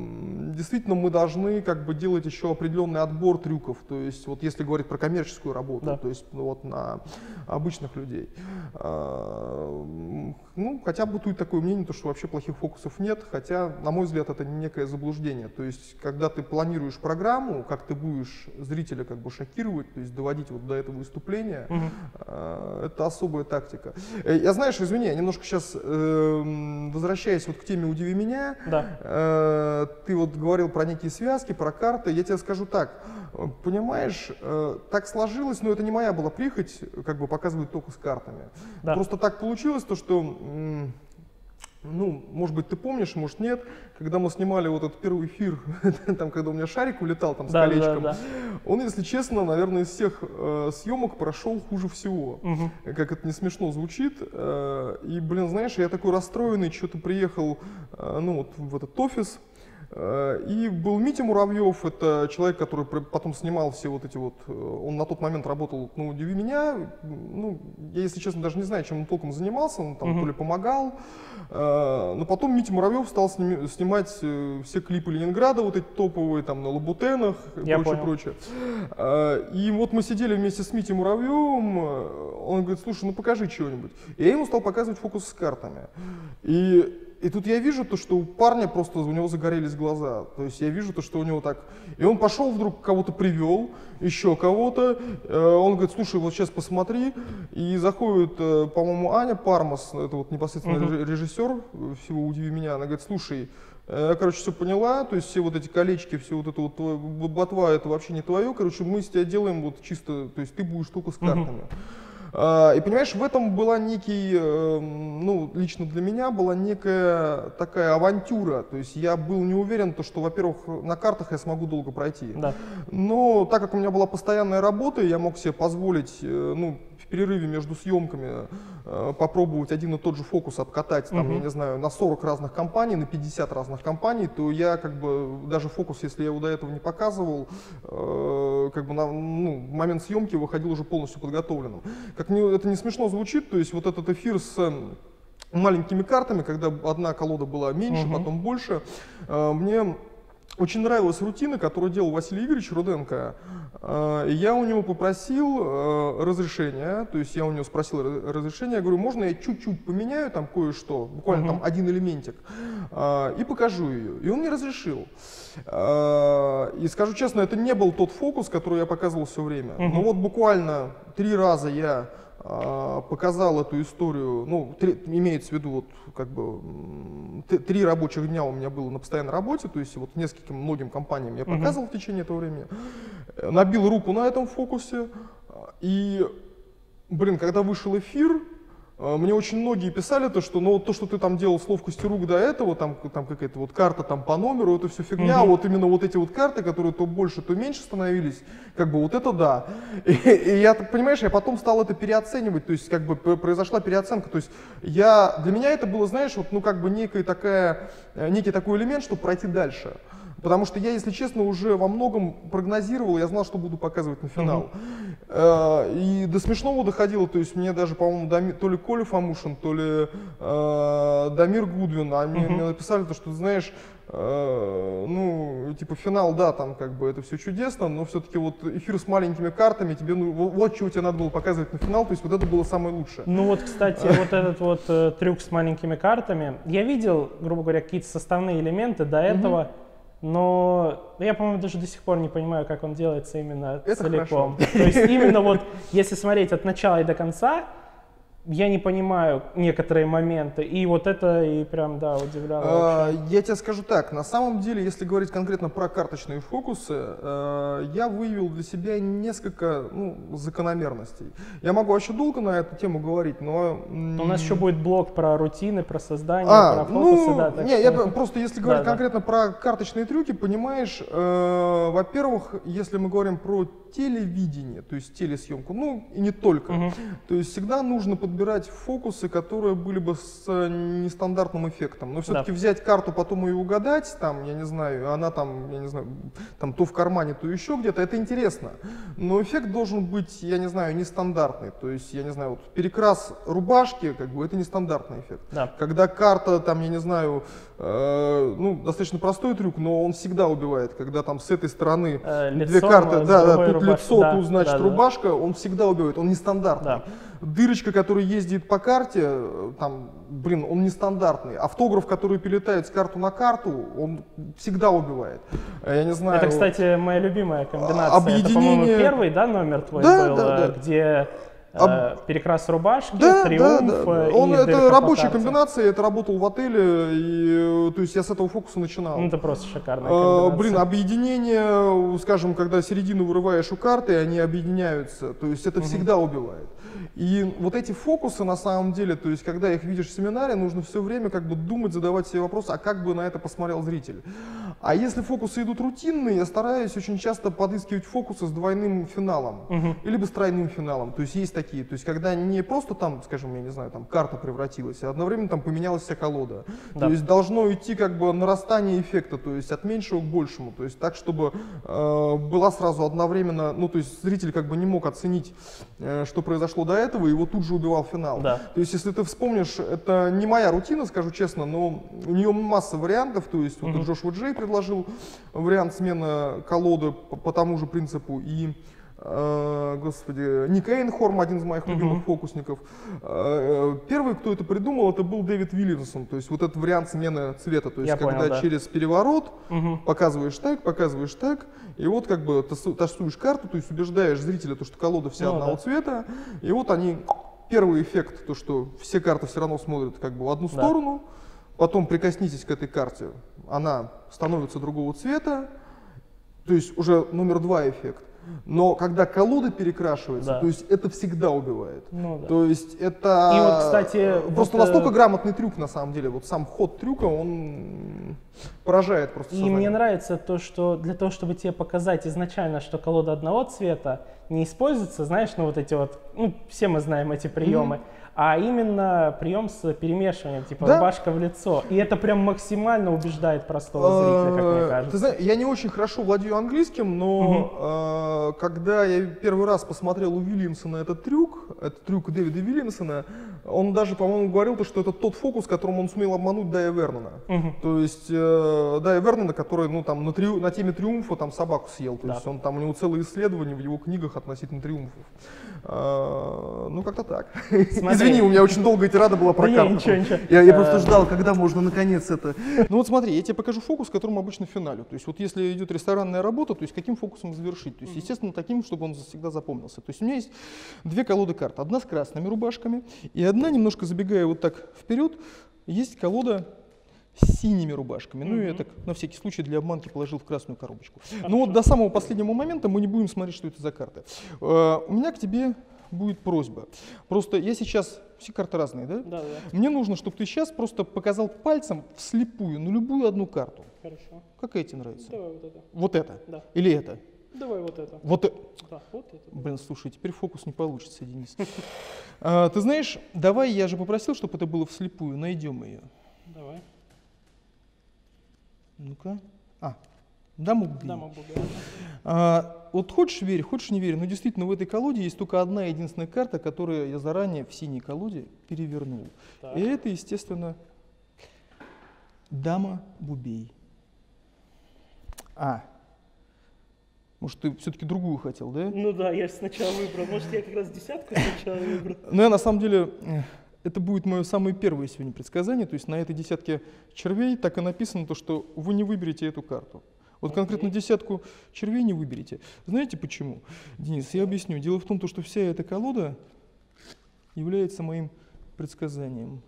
действительно мы должны как бы делать еще определенный отбор трюков. То есть вот если говорить про коммерческую работу, да. то есть ну, вот на обычных людей. Э, ну, хотя бытует такое мнение, то, что вообще плохих фокусов нет, хотя, на мой взгляд, это некое заблуждение. То есть, когда ты планируешь программу, как ты будешь зрителя как бы шокировать, то есть доводить вот до этого выступления, угу. э, это особая тактика. Я, знаешь, извини, я немножко сейчас э, возвращаясь вот к теме «Удиви меня», да. э, ты вот говорил про некие связки, про карты, я тебе скажу так, понимаешь, э, так сложилось, но это не моя была прихоть, как бы показывать только с картами. Да. Просто так получилось, то, что ну, может быть, ты помнишь, может нет, когда мы снимали вот этот первый эфир, там, когда у меня шарик улетал там с да, колечком, да, да. он, если честно, наверное, из всех э, съемок прошел хуже всего. Угу. Как это не смешно звучит. Э, и, блин, знаешь, я такой расстроенный, что-то приехал, э, ну, вот в этот офис, и был Митя Муравьев, это человек, который потом снимал все вот эти вот, э, он на тот момент работал, ну, удиви меня, ну, я, если честно, даже не знаю, чем он толком занимался, он там uh-huh. то ли помогал, э, но потом Митя Муравьев стал снимать все клипы Ленинграда, вот эти топовые, там, на Лабутенах и прочее, прочее. И вот мы сидели вместе с Митей Муравьевым, он говорит, слушай, ну покажи чего-нибудь. И я ему стал показывать фокус с картами. И и тут я вижу то, что у парня просто у него загорелись глаза. То есть я вижу то, что у него так... И он пошел вдруг кого-то привел, еще кого-то. Э, он говорит, слушай, вот сейчас посмотри. И заходит, э, по-моему, Аня Пармас, это вот непосредственно uh-huh. режиссер всего «Удиви меня». Она говорит, слушай, э, я, короче, все поняла, то есть все вот эти колечки, все вот это вот ботва, это вообще не твое, короче, мы с тебя делаем вот чисто, то есть ты будешь только с картами. Uh-huh. А, и понимаешь, в этом была некий, эм, ну, лично для меня была некая такая авантюра. То есть я был не уверен, то, что, во-первых, на картах я смогу долго пройти. Да. Но так как у меня была постоянная работа, я мог себе позволить, э, ну, в перерыве между съемками э, попробовать один и тот же фокус обкатать, там, угу. я не знаю, на 40 разных компаний, на 50 разных компаний, то я как бы даже фокус, если я его до этого не показывал, э, как бы на ну, в момент съемки выходил уже полностью подготовленным. Как не, это не смешно звучит, то есть вот этот эфир с маленькими картами, когда одна колода была меньше, угу. потом больше, э, мне очень нравилась рутина, которую делал Василий Игоревич Руденко. Э, я у него попросил э, разрешения, то есть я у него спросил разрешения, я говорю, можно я чуть-чуть поменяю там кое-что, буквально угу. там один элементик, э, и покажу ее. И он мне разрешил. И скажу честно, это не был тот фокус, который я показывал все время. Угу. Но вот буквально три раза я показал эту историю, ну, три, имеется в виду, вот, как бы, три рабочих дня у меня было на постоянной работе, то есть вот нескольким, многим компаниям я показывал uh-huh. в течение этого времени, набил руку на этом фокусе, и, блин, когда вышел эфир, а, мне очень многие писали то, что ну, вот то, что ты там делал с ловкостью рук до этого, там, там какая-то вот карта там по номеру, это все фигня, угу. вот именно вот эти вот карты, которые то больше, то меньше становились, как бы вот это да. И, и я, понимаешь, я потом стал это переоценивать, то есть как бы произошла переоценка, то есть я, для меня это было, знаешь, вот ну как бы некая такая, э, некий такой элемент, чтобы пройти дальше. Потому что я, если честно, уже во многом прогнозировал, я знал, что буду показывать на финал. Uh-huh. И до смешного доходило, то есть мне даже, по-моему, Дами, то ли Коля Фомушин, то ли э, Дамир Гудвин, они uh-huh. мне написали, то, что, знаешь, э, ну, типа финал, да, там как бы это все чудесно, но все-таки вот эфир с маленькими картами, тебе, ну, вот чего тебе надо было показывать на финал, то есть вот это было самое лучшее. Ну вот, кстати, вот этот вот э, трюк с маленькими картами, я видел, грубо говоря, какие-то составные элементы до этого, uh-huh но я, по-моему, даже до сих пор не понимаю, как он делается именно Это целиком. Хорошо. То есть именно вот, если смотреть от начала и до конца, я не понимаю некоторые моменты, и вот это и прям, да, удивляло. А, я тебе скажу так, на самом деле, если говорить конкретно про карточные фокусы, э, я выявил для себя несколько ну, закономерностей. Я могу вообще долго на эту тему говорить, но... У нас еще будет блок про рутины, про создание, а, про фокусы, ну, да. Так не, что... я просто если говорить да, конкретно да. про карточные трюки, понимаешь, э, во-первых, если мы говорим про телевидение, то есть телесъемку, ну и не только, угу. то есть всегда нужно под подбирать фокусы, которые были бы с э, нестандартным эффектом. Но все-таки да. взять карту, потом ее угадать, там, я не знаю, она там, я не знаю, там то в кармане, то еще где-то, это интересно. Но эффект должен быть, я не знаю, нестандартный. То есть, я не знаю, вот перекрас рубашки, как бы, это нестандартный эффект. Да. Когда карта, там, я не знаю, э, ну, достаточно простой трюк, но он всегда убивает. Когда там с этой стороны э, две карты, да, да, тут рубашки. лицо, да, тут, значит, да, рубашка, он всегда убивает, он нестандартный. Да дырочка, который ездит по карте, э, там, блин, он нестандартный. Автограф, который перелетает с карту на карту, он всегда убивает. Э, я не знаю. Это, кстати, моя любимая комбинация. Объединение... Это, по-моему, первый, да, номер твой да, был, да, да. где Об... перекрас рубашки, да, триумф. Да, да. Он, это рабочая комбинация, это работал в отеле, и, то есть я с этого фокуса начинал. Ну, это просто шикарная комбинация. А, блин, объединение, скажем, когда середину вырываешь у карты, они объединяются, то есть это угу. всегда убивает. И вот эти фокусы на самом деле, то есть когда их видишь в семинаре, нужно все время как бы думать, задавать себе вопрос, а как бы на это посмотрел зритель. А если фокусы идут рутинные, я стараюсь очень часто подыскивать фокусы с двойным финалом, угу. либо с тройным финалом. То есть есть такие, то есть когда не просто там, скажем, я не знаю, там карта превратилась, а одновременно там поменялась вся колода. Да. То есть должно идти как бы нарастание эффекта, то есть от меньшего к большему. То есть так, чтобы э, была сразу одновременно, ну то есть зритель как бы не мог оценить, э, что произошло до этого, его тут же убивал финал. Да. То есть, если ты вспомнишь, это не моя рутина, скажу честно, но у нее масса вариантов. То есть, вот Джошуа Джей предложил вариант смены колоды по, по тому же принципу, и господи, Ник Эйнхорм, один из моих любимых uh-huh. фокусников. Uh, первый, кто это придумал, это был Дэвид Вильямсон. То есть вот этот вариант смены цвета. То есть Я когда понял, да. через переворот uh-huh. показываешь так, показываешь так, и вот как бы тасуешь карту, то есть убеждаешь зрителя, то, что колода вся ну, одного да. цвета, и вот они, первый эффект, то, что все карты все равно смотрят как бы в одну да. сторону, потом прикоснитесь к этой карте, она становится другого цвета, то есть уже номер два эффект. Но когда колода перекрашивается, да. то есть это всегда убивает. Ну, да. То есть это и вот, кстати, просто вот, настолько грамотный трюк на самом деле. Вот сам ход трюка, он поражает просто. И сознание. мне нравится то, что для того, чтобы тебе показать изначально, что колода одного цвета не используется, знаешь, ну вот эти вот, ну все мы знаем эти приемы. Mm-hmm а именно прием с перемешиванием, типа да? рубашка в лицо. И это прям максимально убеждает простого зрителя, как мне э, кажется. Ты знаешь, я не очень хорошо владею английским, но угу. когда я первый раз посмотрел у Вильямсона этот трюк, этот трюк Дэвида Вильямсона, он даже, по-моему, говорил, что это тот фокус, которым он сумел обмануть Дая Вернона. То есть э, Дая Вернона, который ну, там, на, триу, на теме триумфа там, собаку съел. То да. есть он, там, у него целые исследования в его книгах относительно триумфов. А, ну, как-то так. Смотри. Извини, у меня очень долгая тирада была про да карту. Ничего, ничего. Я, я просто ждал, когда можно наконец это. Ну вот смотри, я тебе покажу фокус, которым обычно финалю. То есть вот если идет ресторанная работа, то есть каким фокусом завершить? То есть, естественно, таким, чтобы он всегда запомнился. То есть у меня есть две колоды карт. Одна с красными рубашками, и одна, немножко забегая вот так вперед, есть колода с синими рубашками. Ну, mm-hmm. я так на всякий случай для обманки положил в красную коробочку. Хорошо. Но вот до самого последнего момента мы не будем смотреть, что это за карты. Uh, у меня к тебе будет просьба. Просто я сейчас, все карты разные, да? Да, да. Мне нужно, чтобы ты сейчас просто показал пальцем вслепую, на любую одну карту. Хорошо. Какая тебе нравится? Давай вот это. Вот это? Да. Или это? Давай вот это. Вот, да, вот это. Блин, слушай, теперь фокус не получится, Денис. а, ты знаешь, давай, я же попросил, чтобы это было вслепую, найдем ее. Давай. Ну-ка. А, дама бубен. Дама бубен. А, вот хочешь верь, хочешь не верь, но действительно в этой колоде есть только одна единственная карта, которую я заранее в синей колоде перевернул. Так. И это, естественно, дама бубей. А, может, ты все-таки другую хотел, да? Ну да, я сначала выбрал. Может, я как раз десятку сначала выбрал. Ну, я на самом деле это будет мое самое первое сегодня предсказание. То есть на этой десятке червей так и написано, то, что вы не выберете эту карту. Вот конкретно десятку червей не выберете. Знаете почему? Денис, я объясню. Дело в том, что вся эта колода является моим предсказанием.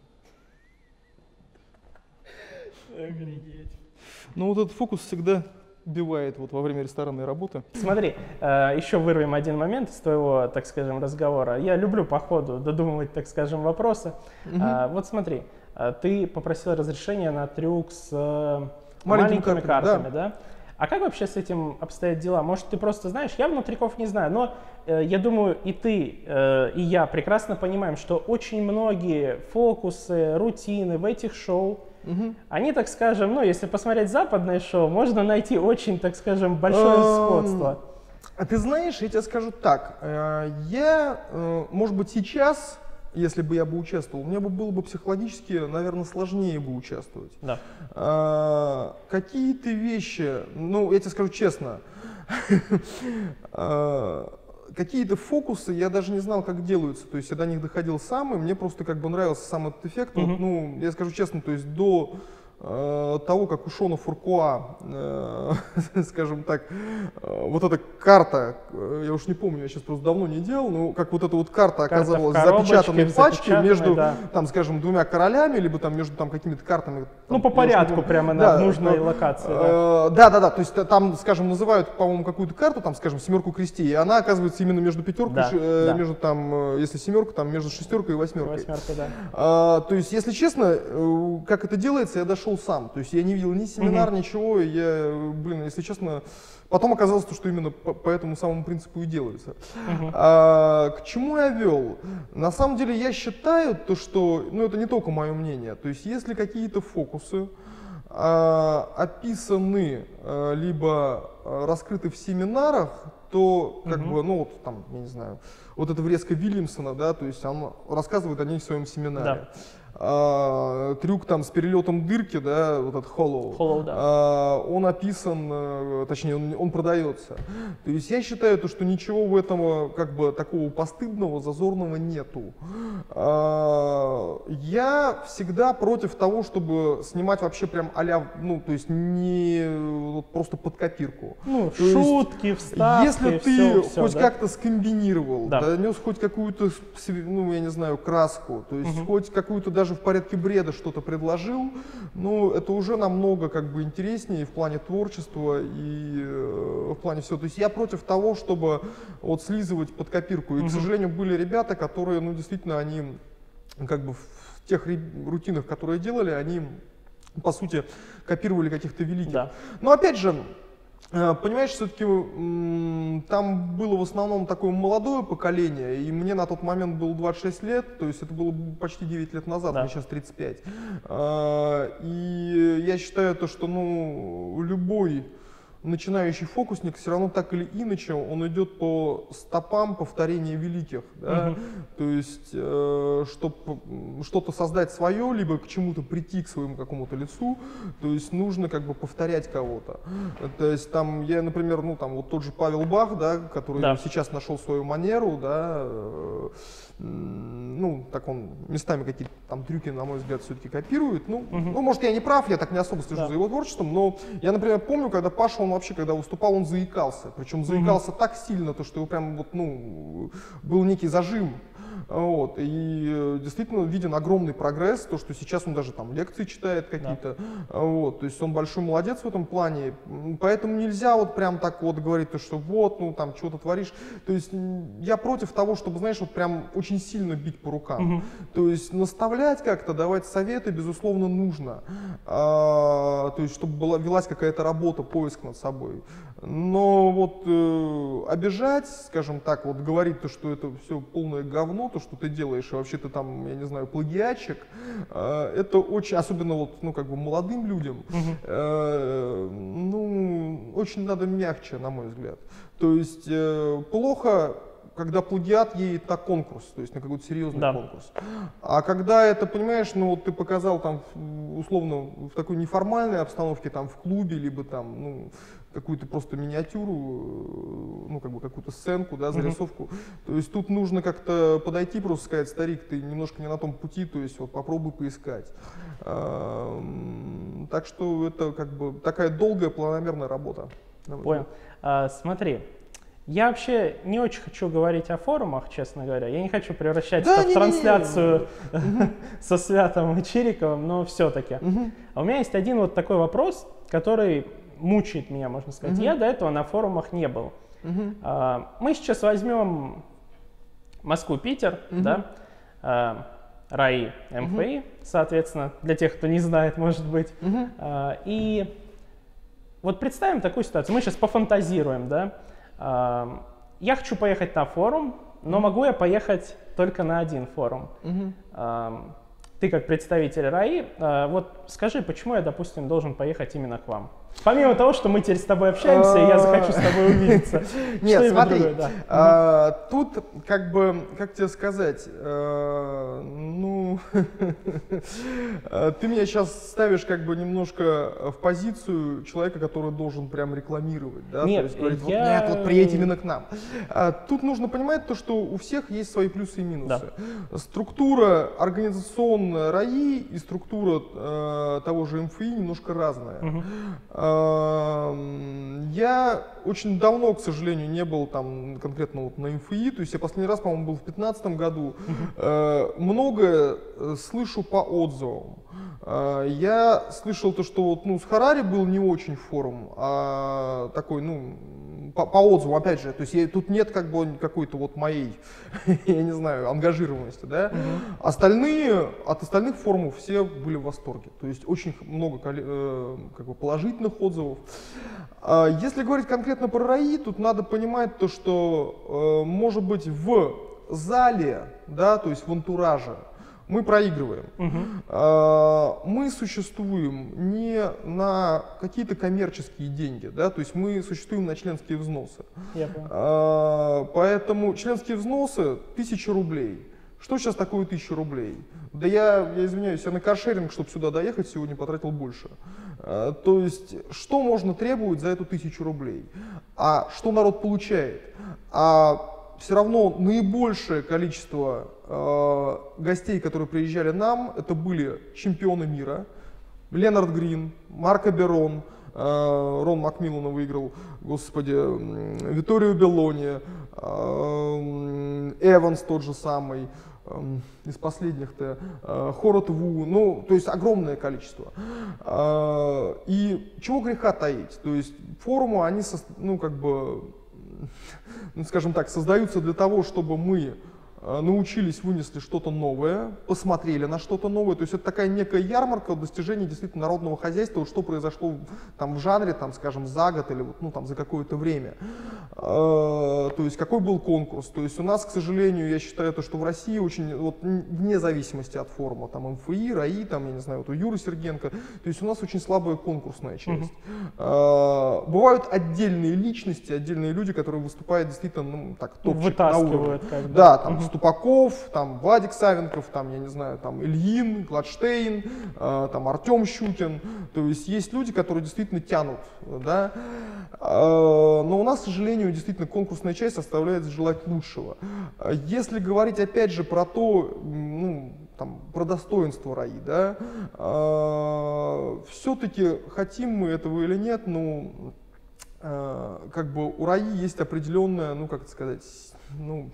Но вот этот фокус всегда убивает вот во время ресторанной работы. Смотри, э, еще вырвем один момент из твоего, так скажем, разговора. Я люблю по ходу додумывать, так скажем, вопросы. Угу. Вот смотри, э, ты попросил разрешения на трюк с э, маленькими, маленькими картами, картами да? да? А как вообще с этим обстоят дела? Может, ты просто знаешь, я внутриков не знаю, но э, я думаю, и ты, э, и я прекрасно понимаем, что очень многие фокусы, рутины в этих шоу Угу. Они, так скажем, ну, если посмотреть западное шоу, можно найти очень, так скажем, большое сходство. А ты знаешь, я тебе скажу так. Э, я, э, может быть, сейчас, если бы я бы участвовал, мне бы было бы психологически, наверное, сложнее бы участвовать. Да. А, какие-то вещи, ну, я тебе скажу честно, какие-то фокусы я даже не знал, как делаются. То есть я до них доходил сам, и мне просто как бы нравился сам этот эффект. Mm-hmm. Вот, ну, я скажу честно, то есть до того, как у Шона Фуркуа, э, скажем так, э, вот эта карта, я уж не помню, я сейчас просто давно не делал, но как вот эта вот карта оказалась карта запечатанной в пачке между, да. там, скажем, двумя королями, либо там между там какими-то картами. Там, ну, по порядку прямо да, в нужной но, локации. Да. да, да, да, то есть там, скажем, называют, по-моему, какую-то карту, там, скажем, семерку крестей, и она оказывается именно между пятеркой, да, э, да. между там, если семерка, там, между шестеркой и восьмеркой. Восьмерка, да. А, то есть, если честно, как это делается, я дошел шел сам. То есть я не видел ни семинар, угу. ничего. И я, блин, если честно, потом оказалось, что именно по, по этому самому принципу и делается. Угу. А, к чему я вел? На самом деле я считаю, то, что, ну это не только мое мнение, то есть если какие-то фокусы, а, описаны а, либо раскрыты в семинарах, то как угу. бы, ну вот там, я не знаю, вот эта врезка Вильямсона, да, то есть он рассказывает о ней в своем семинаре. Да а, трюк там с перелетом дырки, да, вот этот Hollow, Hollow да. а, он описан, э, точнее, он, он продается. То есть я считаю, то, что ничего в этом э, как бы такого постыдного, зазорного нету. А, я всегда против того, чтобы снимать вообще прям а ну, то есть не вот просто под копирку. Ну, то шутки, есть, вставки, Если ты все, хоть да? как-то скомбинировал, да. донес хоть какую-то, ну, я не знаю, краску, то есть угу. хоть какую-то даже даже в порядке бреда что-то предложил, но это уже намного как бы интереснее в плане творчества и э, в плане всего. То есть я против того, чтобы вот слизывать под копирку. И, угу. к сожалению, были ребята, которые, ну, действительно, они как бы в тех рутинах, которые делали, они, по сути, копировали каких-то великих. Да. Но опять же, понимаешь, все-таки там было в основном такое молодое поколение, и мне на тот момент было 26 лет, то есть это было почти 9 лет назад, да. мне сейчас 35. Э, и я считаю то, что ну, любой начинающий фокусник все равно так или иначе он идет по стопам повторения великих, да? угу. то есть э, чтобы что-то создать свое, либо к чему-то прийти к своему какому-то лицу, то есть нужно как бы повторять кого-то. То есть там я, например, ну там вот тот же Павел Бах, да, который да. сейчас нашел свою манеру, да, э, ну, так он местами какие-то там трюки, на мой взгляд, все-таки копирует. Ну, угу. ну, может, я не прав, я так не особо слежу да. за его творчеством, но я, например, помню, когда Паша, он вообще, когда выступал, он заикался. Причем заикался угу. так сильно, то, что его прям вот, ну, был некий зажим. Вот. И э, действительно виден огромный прогресс, то, что сейчас он даже там лекции читает какие-то. Да. Вот. То есть он большой молодец в этом плане. Поэтому нельзя вот прям так вот говорить, то, что вот, ну там что-то творишь. То есть я против того, чтобы, знаешь, вот прям очень сильно бить по рукам. Угу. То есть наставлять как-то, давать советы, безусловно, нужно. А, то есть чтобы была, велась какая-то работа, поиск над собой. Но вот э, обижать, скажем так, вот говорить то, что это все полное говно, то, что ты делаешь, и вообще ты там, я не знаю, плагиатчик, э, это очень, особенно вот, ну, как бы молодым людям, э, ну, очень надо мягче, на мой взгляд. То есть э, плохо когда плагиат едет на конкурс, то есть на какой-то серьезный да. конкурс. А когда это, понимаешь, ну вот ты показал там условно в такой неформальной обстановке, там в клубе, либо там, ну, какую-то просто миниатюру, э, ну, как бы какую-то сценку, да, зарисовку. Угу. То есть тут нужно как-то подойти, просто сказать, старик, ты немножко не на том пути, то есть вот попробуй поискать. Так что это как бы такая долгая планомерная работа. Понял. А, смотри, я вообще не очень хочу говорить о форумах, честно говоря. Я не хочу превращать да, это в трансляцию со Святым и Чириковым, но все-таки. А у меня есть один вот такой вопрос, который мучает меня, можно сказать. Я до этого на форумах не был. А, мы сейчас возьмем Москву-Питер, да, а, РАИ, МФИ, соответственно, для тех, кто не знает, может быть. А, и вот представим такую ситуацию. Мы сейчас пофантазируем, да. Я хочу поехать на форум, но могу я поехать только на один форум. Ты как представитель РАИ, вот скажи, почему я, допустим, должен поехать именно к вам? Помимо того, что мы теперь с тобой общаемся, и я захочу с тобой увидеться. Нет, смотри, а, тут как бы, как тебе сказать, э, ну, ты меня сейчас ставишь как бы немножко в позицию человека, который должен прям рекламировать, да? Нет, то есть говорить, нет, вот приедь именно к нам. А, тут нужно понимать то, что у всех есть свои плюсы и минусы. Структура организационная РАИ и структура того же МФИ немножко разная. Я очень давно, к сожалению, не был там конкретно вот на МФИ, то есть я последний раз, по-моему, был в 2015 году. Э, многое э, слышу по отзывам. Э, я слышал то, что вот, ну, с Харари был не очень форум, а такой, ну, по, по отзыву, опять же, то есть я, тут нет как бы какой-то вот моей, я не знаю, ангажированности, да. Угу. Остальные, от остальных форумов все были в восторге, то есть очень много э, как бы положительных отзывов. А если говорить конкретно про РАИ, тут надо понимать то, что э, может быть в зале, да, то есть в антураже, мы проигрываем. Угу. Мы существуем не на какие-то коммерческие деньги, да, то есть мы существуем на членские взносы. Я а, Поэтому членские взносы тысяча рублей. Что сейчас такое тысяча рублей? Да я, я извиняюсь, я на каршеринг, чтобы сюда доехать, сегодня потратил больше. А, то есть, что можно требовать за эту тысячу рублей? А что народ получает? А все равно наибольшее количество э, гостей, которые приезжали нам, это были чемпионы мира. Ленард Грин, Марко Берон, э, Рон Макмиллана выиграл, господи, Виторио Беллони, э, Эванс тот же самый, э, из последних-то, э, Хорот Ву, ну, то есть огромное количество. Э, и чего греха таить, то есть форумы, они, ну, как бы ну, скажем так, создаются для того, чтобы мы научились, вынесли что-то новое, посмотрели на что-то новое. То есть это такая некая ярмарка достижений действительно народного хозяйства, вот что произошло там в жанре, там, скажем, за год или ну, там, за какое-то время. Э, то есть какой был конкурс. То есть у нас, к сожалению, я считаю, то, что в России очень, вот, вне зависимости от формы, там МФИ, РАИ, там, я не знаю, вот у Юры Сергенко, то есть у нас очень слабая конкурсная часть. Uh-huh. Бывают отдельные личности, отдельные люди, которые выступают действительно, ну, так, топчик на уровне. Как, да. да, там uh-huh. Ступаков, там Владик Савенков, там, я не знаю, там Ильин, Гладштейн, э, там Артем Щукин. То есть есть люди, которые действительно тянут, да. Э, но у нас, к сожалению, действительно конкурсная часть оставляет желать лучшего. Если говорить опять же про то, ну, там, про достоинство РАИ, да, э, все-таки хотим мы этого или нет, ну, как бы у РАИ есть определенная, ну, как это сказать, ну,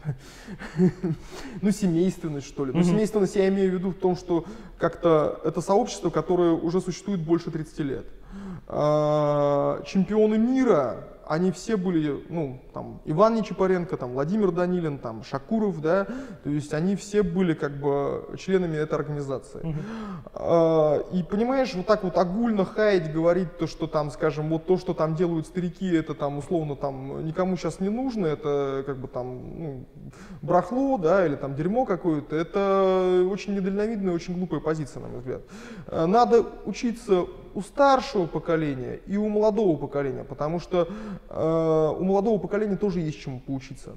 ну, семейственность, что ли. Но ну, семейственность я имею в виду в том, что как-то это сообщество, которое уже существует больше 30 лет. А, чемпионы мира они все были, ну, там, Иван Нечапаренко, там, Владимир Данилин, там, Шакуров, да, то есть они все были как бы членами этой организации. Uh-huh. И понимаешь, вот так вот огульно хаять, говорить то, что там, скажем, вот то, что там делают старики, это там условно там никому сейчас не нужно, это как бы там ну, брахло, да, или там дерьмо какое-то, это очень недальновидная, очень глупая позиция, на мой взгляд. А, надо учиться у старшего поколения и у молодого поколения, потому что э, у молодого поколения тоже есть чему поучиться.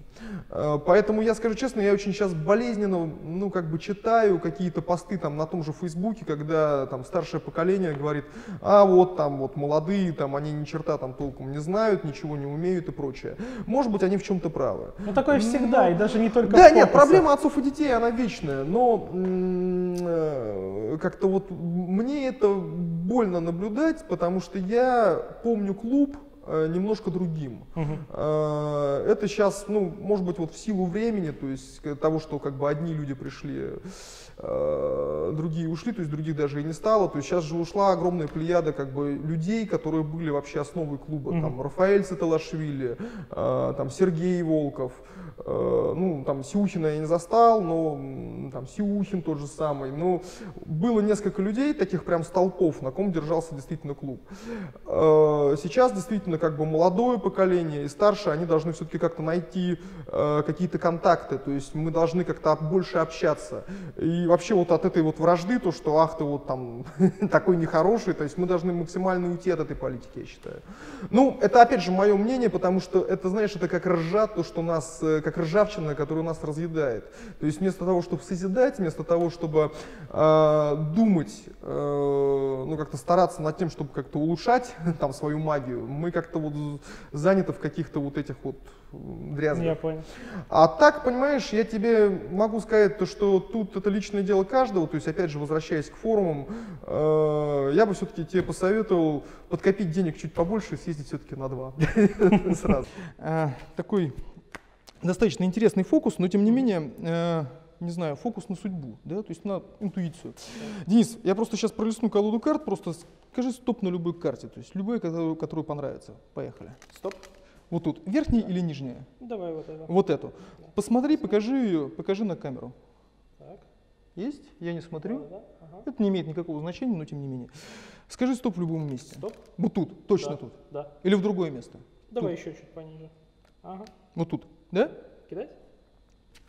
Э, поэтому я скажу честно, я очень сейчас болезненно, ну как бы читаю какие-то посты там на том же Фейсбуке, когда там старшее поколение говорит, а вот там вот молодые, там они ни черта там толком не знают, ничего не умеют и прочее. Может быть, они в чем-то правы. Ну такое всегда, но... и даже не только Да, нет, проблема отцов и детей, она вечная, но э, как-то вот мне это больно наблюдать, потому что я помню клуб э, немножко другим. Угу. Это сейчас, ну, может быть, вот в силу времени, то есть того, что как бы одни люди пришли, другие ушли, то есть других даже и не стало. То есть сейчас же ушла огромная плеяда как бы людей, которые были вообще основой клуба. Угу. Там Рафаэль Саталашвили, там Сергей Волков, Э, ну, там, Сиухина я не застал, но там Сиухин тот же самый. Но было несколько людей, таких прям столпов, на ком держался действительно клуб. Э, сейчас действительно как бы молодое поколение и старшее, они должны все-таки как-то найти э, какие-то контакты, то есть мы должны как-то больше общаться. И вообще вот от этой вот вражды, то, что ах ты вот там такой нехороший, то есть мы должны максимально уйти от этой политики, я считаю. Ну, это опять же мое мнение, потому что это, знаешь, это как ржа, то, что нас как ржавчина, которая нас разъедает. То есть вместо того, чтобы созидать, вместо того, чтобы э, думать, э, ну как-то стараться над тем, чтобы как-то улучшать там свою магию, мы как-то вот заняты в каких-то вот этих вот дрязгах. Я понял. А так, понимаешь, я тебе могу сказать то, что тут это личное дело каждого, то есть опять же возвращаясь к форумам, э, я бы все-таки тебе посоветовал подкопить денег чуть побольше и съездить все-таки на два сразу. Э, такой достаточно интересный фокус, но тем не менее, э, не знаю, фокус на судьбу, да, то есть на интуицию. Денис, я просто сейчас пролистну колоду карт, просто скажи стоп на любой карте, то есть любой, которую, которую понравится. Поехали. Стоп. Вот тут, верхняя или нижняя? Давай вот эту. Вот эту. Посмотри, покажи ее, покажи на камеру. Так. Есть? Я не смотрю. Да, да. Ага. Это не имеет никакого значения, но тем не менее. Скажи стоп в любом месте. Стоп. Вот тут, точно да, тут. Да. Или в другое место. Давай тут. еще чуть пониже. Ага. Вот тут. Да? Кидать?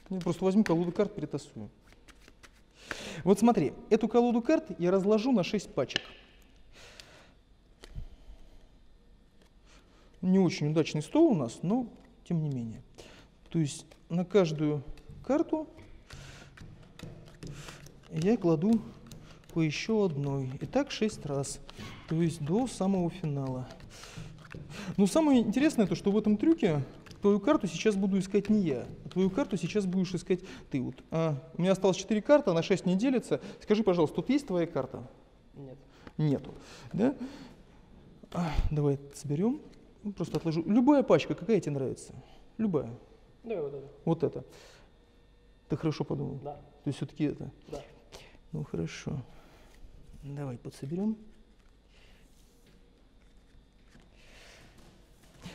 Я просто возьму колоду карт, перетасую. Вот смотри, эту колоду карт я разложу на 6 пачек. Не очень удачный стол у нас, но тем не менее. То есть на каждую карту я кладу по еще одной. И так 6 раз. То есть до самого финала. Но самое интересное то, что в этом трюке твою карту сейчас буду искать не я, а твою карту сейчас будешь искать ты. Вот, а, у меня осталось 4 карты, на 6 не делится. Скажи, пожалуйста, тут есть твоя карта? Нет. Нету. Да? А, давай соберем. Ну, просто отложу. Любая пачка, какая тебе нравится? Любая. Давай вот это. Вот это. Ты хорошо подумал? Да. То есть все-таки это? Да. Ну хорошо. Давай подсоберем.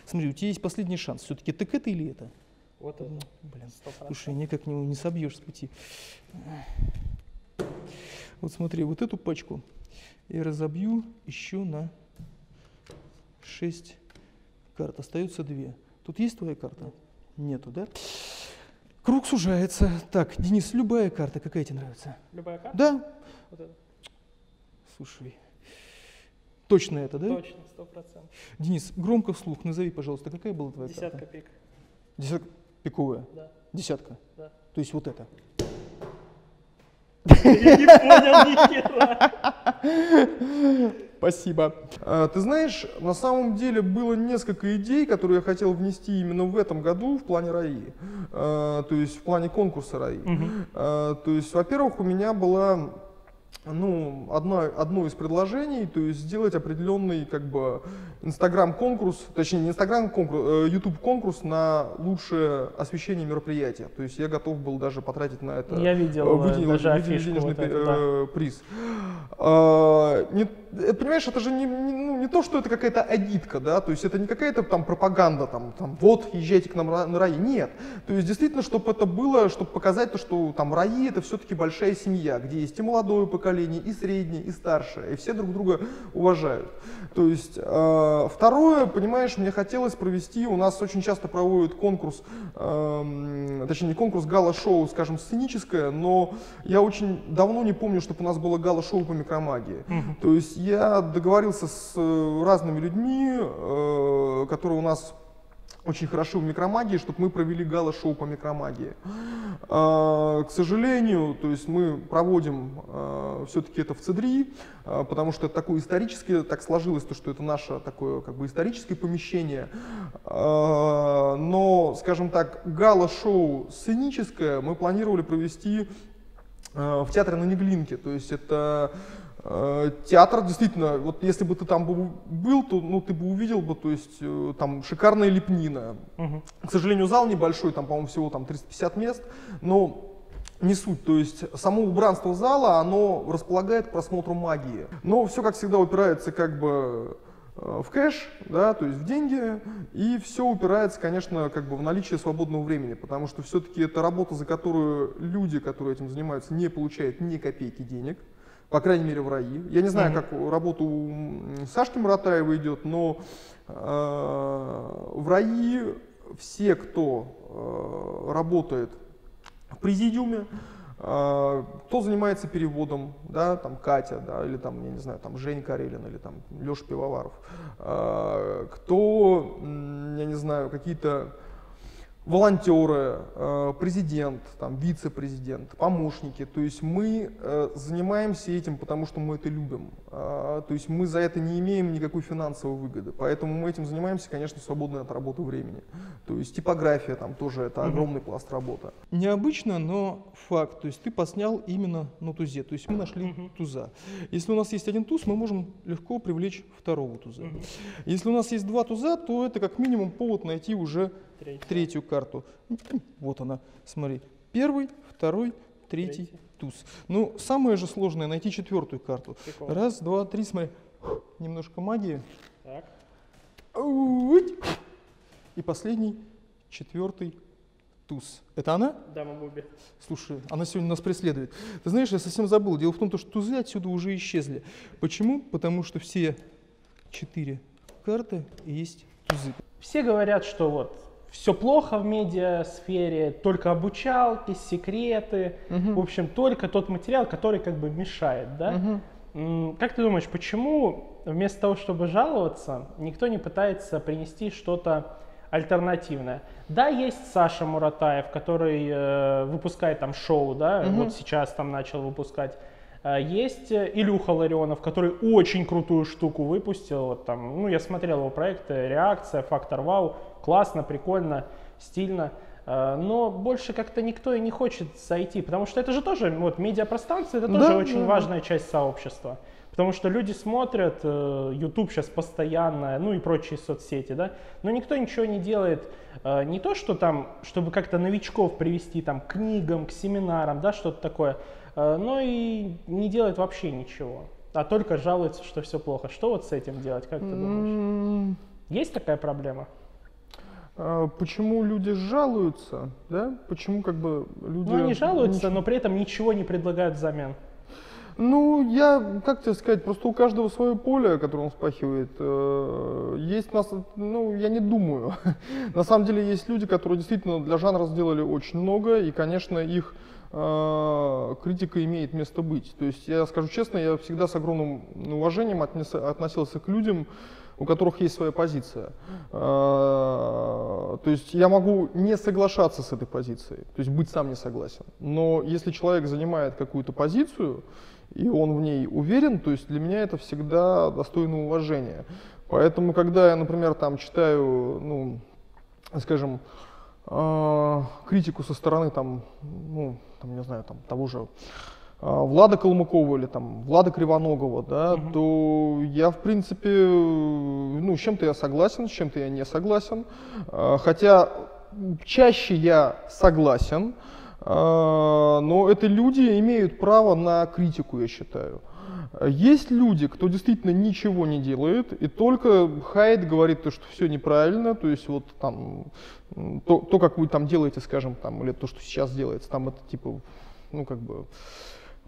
Смотри, у тебя есть последний шанс. Все-таки так это или это? Вот это. Блин, 100%. слушай, никак не, не собьешь с пути. Вот смотри, вот эту пачку я разобью еще на 6 карт. Остается 2. Тут есть твоя карта? Нету, да? Круг сужается. Так, Денис, любая карта, какая тебе нравится? Любая карта? Да? Вот это. Слушай, точно это, да? Точно, сто процентов. Денис, громко вслух назови, пожалуйста, какая была твоя Десятка карта? пик. Десятка. Пиковая. Да. Десятка. Да. То есть вот это. Я не понял ни хера. Спасибо. А, Ты знаешь, на самом деле было несколько идей, которые я хотел внести именно в этом году в плане РАИ, А, то есть в плане конкурса РАИ. А, То есть, во-первых, у меня была ну, одно, одно из предложений, то есть сделать определенный как бы инстаграм-конкурс, точнее не инстаграм-конкурс, YouTube конкурс на лучшее освещение мероприятия. То есть я готов был даже потратить на это Я видел, э, э, выделил- даже выделил денежный вот эту, да. э, приз. А, не- это, понимаешь, это же не, не- ну, не то, что это какая-то агитка, да, то есть это не какая-то там пропаганда, там, там вот, езжайте к нам на, РАИ, нет. То есть действительно, чтобы это было, чтобы показать то, что там РАИ это все-таки большая семья, где есть и молодое поколение, и среднее, и старшее, и все друг друга уважают. То есть э, второе, понимаешь, мне хотелось провести, у нас очень часто проводят конкурс, эм, точнее не конкурс, гала-шоу, скажем, сценическое, но я очень давно не помню, чтобы у нас было гала-шоу по микромагии. То есть я договорился с э, разными людьми, э, которые у нас очень хороши в микромагии, чтобы мы провели гала-шоу по микромагии. А, К сожалению, то есть мы проводим все-таки это в Цедри, потому что это такое историческое, так сложилось, то, что это наше такое как бы историческое помещение. А, Но, скажем так, гала-шоу сценическое мы планировали провести э, в театре на Неглинке. То есть это э, театр, действительно, вот если бы ты там бы был, то ну, ты бы увидел бы, то есть э, там шикарная лепнина. Мгм. К сожалению, зал небольшой, там, по-моему, всего там 350 мест, но не суть, то есть само убранство зала, оно располагает к просмотру магии. Но все, как всегда, упирается как бы э, в кэш, да, то есть в деньги, и все упирается, конечно, как бы в наличие свободного времени, потому что все-таки это работа, за которую люди, которые этим занимаются, не получают ни копейки денег, по крайней мере в РАИ. Я не знаю, как работа у Сашки Муратаева идет, но э, в РАИ все, кто э, работает в президиуме, э, кто занимается переводом, да, там Катя, да, или там, я не знаю, там Жень Карелин, или там Леша Пивоваров, э, кто, я не знаю, какие-то волонтеры, э, президент, там, вице-президент, помощники. То есть мы э, занимаемся этим, потому что мы это любим. А, То есть мы за это не имеем никакой финансовой выгоды. Поэтому мы этим занимаемся, конечно, в свободное от работы времени. То есть типография там тоже это огромный пласт работы. Необычно, но факт. То есть ты поснял именно на тузе. То есть мы нашли туза. Если у нас есть один туз, мы можем легко привлечь второго туза. Если у нас есть два туза, то это как минимум повод найти уже Третий. третью карту. Вот она, смотри. Первый, второй, третий, Третий. туз. Ну, самое же сложное найти четвертую карту. Прикол. Раз, два, три, смотри. Немножко магии. Так. И последний, четвертый туз. Это она? Дама Буби. Слушай, она сегодня нас преследует. Ты знаешь, я совсем забыл. Дело в том, что тузы отсюда уже исчезли. Почему? Потому что все четыре карты есть тузы. Все говорят, что вот все плохо в медиасфере, только обучалки, секреты, в общем, только тот материал, который как бы мешает, да? М, Как ты думаешь, почему вместо того, чтобы жаловаться, никто не пытается принести что-то альтернативное? Да, есть Саша Муратаев, который э, выпускает там шоу, да, вот сейчас там начал выпускать. Э, Есть э, Илюха Ларионов, который очень крутую штуку выпустил. Вот там, ну, я смотрел его проекты, реакция, фактор вау, классно, прикольно, стильно. Э, Но больше как-то никто и не хочет зайти, потому что это же тоже, вот, медиапространство, это тоже Да, очень да, важная часть сообщества. Потому что люди смотрят, э, YouTube сейчас постоянно, ну и прочие соцсети, да, но никто ничего не делает, э, не то, что там, чтобы как-то новичков привести там к книгам, к семинарам, да, что-то такое, но и не делает вообще ничего, а только жалуется, что все плохо. Что вот с этим делать, как ты думаешь? Есть такая проблема? А, почему люди жалуются, да? Почему как бы люди... Ну, они жалуются, но при этом ничего не предлагают взамен. Ну, я, как тебе сказать, просто у каждого свое поле, которое он спахивает. Э, есть нас, ну, я не думаю. На самом деле есть люди, которые действительно для жанра сделали очень много, и, конечно, их э, критика имеет место быть. То есть, я скажу честно, я всегда с огромным уважением относился к людям, у которых есть своя позиция. А, то есть я могу не соглашаться с этой позицией, то есть быть сам не согласен. Но если человек занимает какую-то позицию, и он в ней уверен, то есть для меня это всегда достойно уважения. Поэтому, когда я, например, там читаю, ну, скажем, а, критику со стороны там, ну, там, не знаю, там, того же Влада Калмыкова или там Влада Кривоногова, да, угу. то я, в принципе, ну, с чем-то я согласен, с чем-то я не согласен. А, хотя чаще я согласен, а, но это люди имеют право на критику, я считаю. Есть люди, кто действительно ничего не делает, и только хайт говорит то, что все неправильно, то есть вот там то, то, как вы там делаете, скажем, там, или то, что сейчас делается, там это типа, ну как бы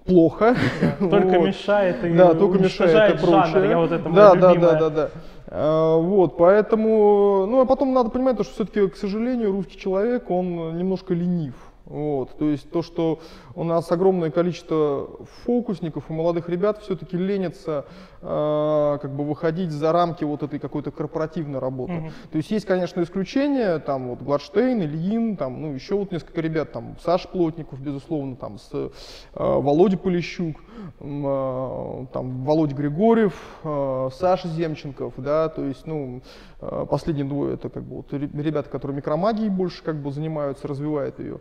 плохо. Да, только вот. мешает и да, только мешает и прочее. жанр, я вот это да, да, да, да, да. А, вот, поэтому, ну, а потом надо понимать, что все-таки, к сожалению, русский человек, он немножко ленив. Вот, то есть то, что у нас огромное количество фокусников и молодых ребят все-таки ленятся э, как бы выходить за рамки вот этой какой-то корпоративной работы. Mm-hmm. То есть есть, конечно, исключения, там вот Гладштейн, Ильин, там, ну еще вот несколько ребят, там Саш Плотников, безусловно, там с э, Володя Полищук, э, там Володя Григорьев, э, Саша Земченков, да, то есть, ну, э, последние двое это как бы вот ребята, которые микромагией больше как бы занимаются, развивают ее.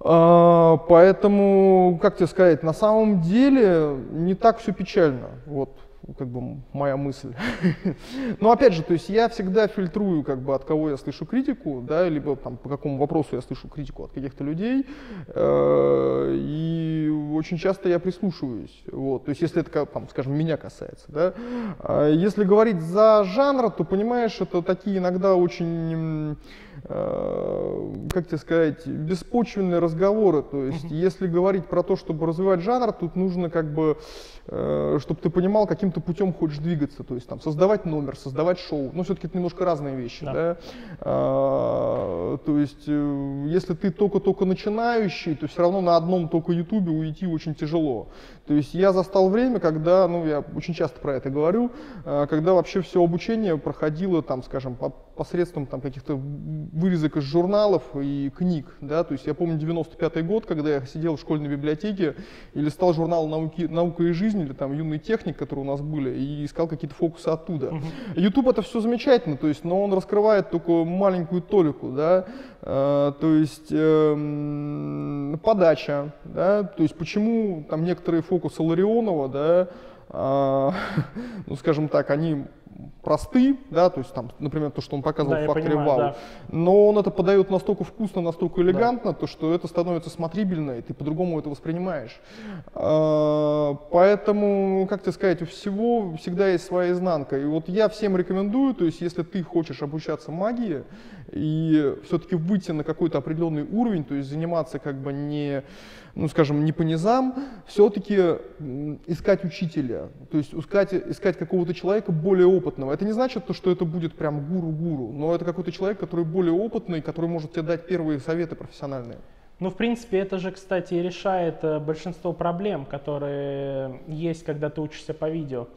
А, поэтому, как тебе сказать, на самом деле не так все печально. Вот как бы моя мысль. Но опять же, то есть я всегда фильтрую, как бы от кого я слышу критику, да, либо там по какому вопросу я слышу критику от каких-то людей, э, и очень часто я прислушиваюсь. Вот, то есть если это, там, скажем, меня касается, да. А если говорить за жанр, то понимаешь, это такие иногда очень как тебе сказать, беспочвенные разговоры. То есть, mm-hmm. если говорить про то, чтобы развивать жанр, тут нужно как бы, э, чтобы ты понимал, каким то путем хочешь двигаться. То есть, там, создавать номер, создавать шоу. Но все-таки это немножко разные вещи. Да. Да? А, то есть, э, если ты только-только начинающий, то все равно на одном только ютубе уйти очень тяжело. То есть, я застал время, когда, ну, я очень часто про это говорю, когда вообще все обучение проходило, там, скажем, по посредством там, каких-то вырезок из журналов и книг. Да? То есть я помню 95 год, когда я сидел в школьной библиотеке и листал журнал науки, «Наука и жизнь» или там «Юный техник», которые у нас были, и искал какие-то фокусы оттуда. YouTube это все замечательно, то есть, но он раскрывает только маленькую толику. Да? Uh, то есть э, подача, да? то есть почему там некоторые фокусы Ларионова, да, э, ну скажем так, они просты, да, то есть там, например, то, что он показывал да, в факторе понимаю, вау, да. но он это подает настолько вкусно, настолько элегантно, да. то что это становится смотрибельно, и ты по-другому это воспринимаешь. А, поэтому, как тебе сказать, у всего всегда есть своя изнанка. И вот я всем рекомендую, то есть если ты хочешь обучаться магии и все-таки выйти на какой-то определенный уровень, то есть заниматься как бы не ну, скажем, не по низам, все-таки искать учителя, то есть искать, искать какого-то человека более опытного. Это не значит, то, что это будет прям гуру-гуру, но это какой-то человек, который более опытный, который может тебе дать первые советы профессиональные. Ну, в принципе, это же, кстати, решает э, большинство проблем, которые есть, когда ты учишься по видео.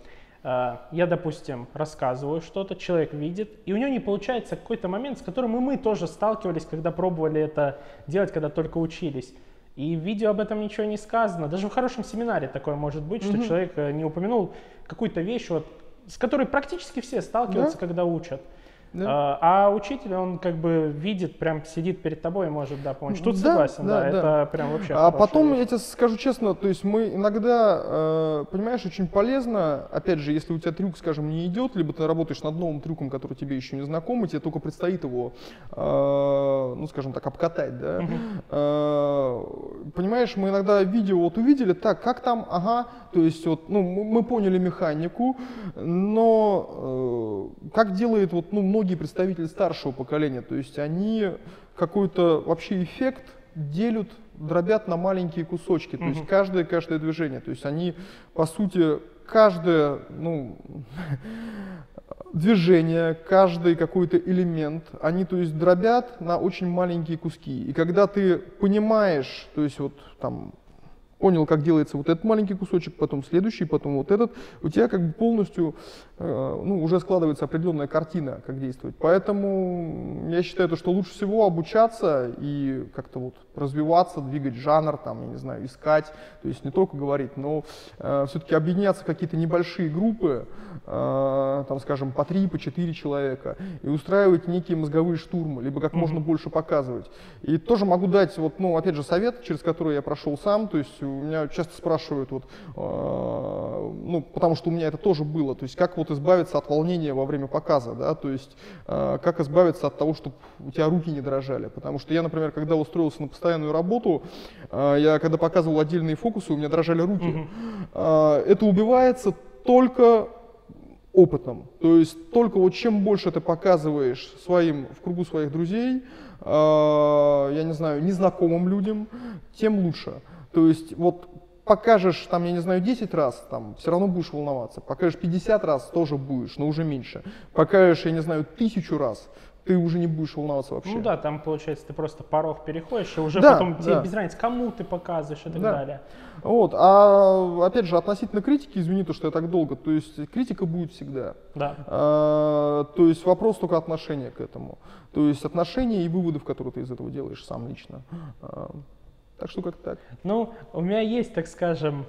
Э, я, допустим, рассказываю что-то, человек видит, и у него не получается какой-то момент, с которым и мы тоже сталкивались, когда пробовали это делать, когда только учились. И в видео об этом ничего не сказано. Даже в хорошем семинаре такое может быть, что mm-hmm. человек э, не упомянул какую-то вещь, вот, с которой практически все сталкиваются, да? когда учат. Да. А, а учитель, он как бы видит, прям сидит перед тобой и может, да, помочь. Тут да, согласен, да, да, это прям вообще А потом, вещь. я тебе скажу честно, то есть мы иногда, э, понимаешь, очень полезно, опять же, если у тебя трюк, скажем, не идет, либо ты работаешь над новым трюком, который тебе еще не знаком, и тебе только предстоит его, э, ну, скажем так, обкатать, да, э, понимаешь, мы иногда видео вот увидели, так, как там, ага, то есть вот, ну, мы поняли механику, но э, как делает вот, ну, многие представители старшего поколения, то есть они какой-то вообще эффект делят дробят на маленькие кусочки, то есть каждое, каждое движение. То есть они, по сути, каждое ну, движение, каждый какой-то элемент, они, то есть, дробят на очень маленькие куски. И когда ты понимаешь, то есть, вот там, понял, как делается вот этот маленький кусочек, потом следующий, потом вот этот, у тебя как бы полностью э, ну, уже складывается определенная картина, как действовать. Поэтому я считаю, то, что лучше всего обучаться и как-то вот развиваться, двигать жанр, там, я не знаю, искать, то есть не только говорить, но э, все-таки объединяться в какие-то небольшие группы, э, там, скажем, по три, по четыре человека, и устраивать некие мозговые штурмы, либо как mm-hmm. можно больше показывать. И тоже могу дать, вот, ну, опять же, совет, через который я прошел сам, то есть меня часто спрашивают, вот, э, ну, потому что у меня это тоже было, то есть как вот избавиться от волнения во время показа, да, то есть э, как избавиться от того, чтобы у тебя руки не дрожали, потому что я, например, когда устроился на постоянную работу, э, я когда показывал отдельные фокусы, у меня дрожали руки. Э, это убивается только опытом. То есть только вот чем больше ты показываешь своим, в кругу своих друзей, э, я не знаю, незнакомым людям, тем лучше. То есть вот покажешь, там, я не знаю, 10 раз, там, все равно будешь волноваться. Покажешь 50 раз, тоже будешь, но уже меньше. Покажешь, я не знаю, тысячу раз, ты уже не будешь волноваться вообще. Ну да, там получается ты просто порог переходишь, и уже да, потом да. тебе без разницы, кому ты показываешь и так да. далее. Вот, а опять же, относительно критики, извини, то, что я так долго, то есть критика будет всегда. Да. А, то есть вопрос только отношения к этому. То есть отношения и выводов, которые ты из этого делаешь сам лично. А, так что как так. Ну, у меня есть, так скажем,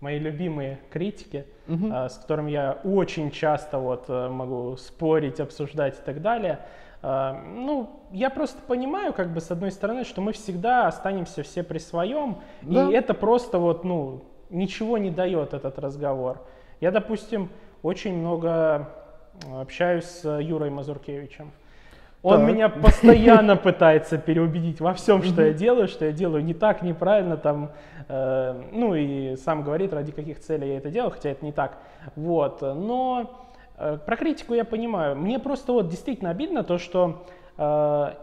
мои любимые критики, угу. uh с которыми я очень часто вот э, могу спорить, обсуждать и так далее. А, ну, я просто понимаю, как бы, с одной стороны, что мы всегда останемся все при своем, да. и это просто вот, ну, ничего не дает этот разговор. Я, допустим, очень много общаюсь с Юрой Мазуркевичем. Он так. меня постоянно пытается переубедить во всем, что я делаю, что я делаю не так, неправильно, там, э, ну и сам говорит, ради каких целей я это делаю, хотя это не так. Вот, но э, про критику я понимаю. Мне просто вот действительно обидно то, что э,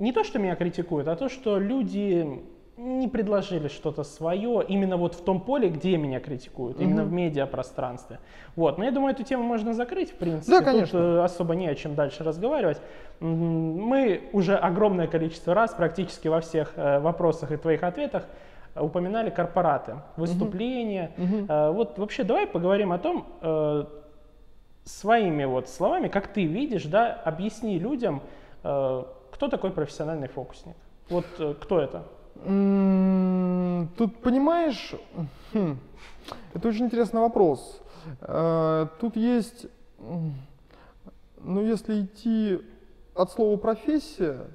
не то, что меня критикуют, а то, что люди не предложили что-то свое именно вот в том поле, где меня критикуют, угу. именно в медиапространстве. Вот. Но я думаю, эту тему можно закрыть, в принципе. Да, конечно. Тут э, особо не о чем дальше разговаривать. Мы уже огромное количество раз практически во всех э, вопросах и твоих ответах упоминали корпораты, выступления. Угу. Вот вообще давай поговорим о том, своими вот словами, как ты видишь, да, объясни людям, кто такой профессиональный фокусник. Вот кто это? Тут, понимаешь, хм, это очень интересный вопрос. Э, тут есть, ну, если идти от слова профессия,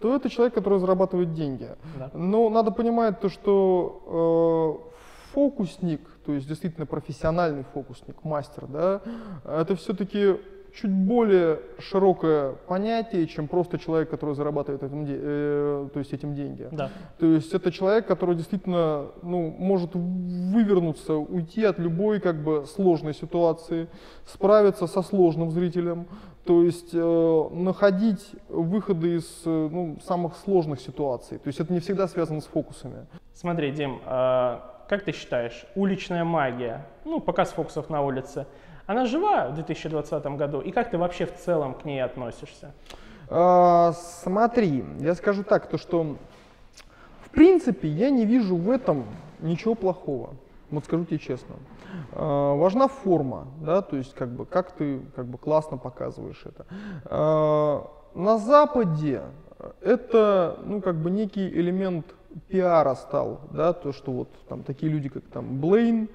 то это человек, который зарабатывает деньги. Да. Но надо понимать то, что э, фокусник, то есть действительно профессиональный фокусник, мастер, да, это все-таки чуть более широкое понятие, чем просто человек, который зарабатывает этим, э, то есть этим деньги. Да. То есть это человек, который действительно ну, может вывернуться, уйти от любой как бы сложной ситуации, справиться со сложным зрителем, то есть э, находить выходы из э, ну, самых сложных ситуаций. То есть это не всегда связано с фокусами. Смотри, Дим, э, как ты считаешь, уличная магия, ну, показ фокусов на улице – она жива в 2020 году? И как ты вообще в целом к ней относишься? А, смотри, я скажу так, то что в принципе я не вижу в этом ничего плохого. Вот скажу тебе честно. А, важна форма, да, то есть как бы как ты как бы классно показываешь это. А, на Западе это ну как бы некий элемент пиара стал, да, то что вот там такие люди как там Блейн,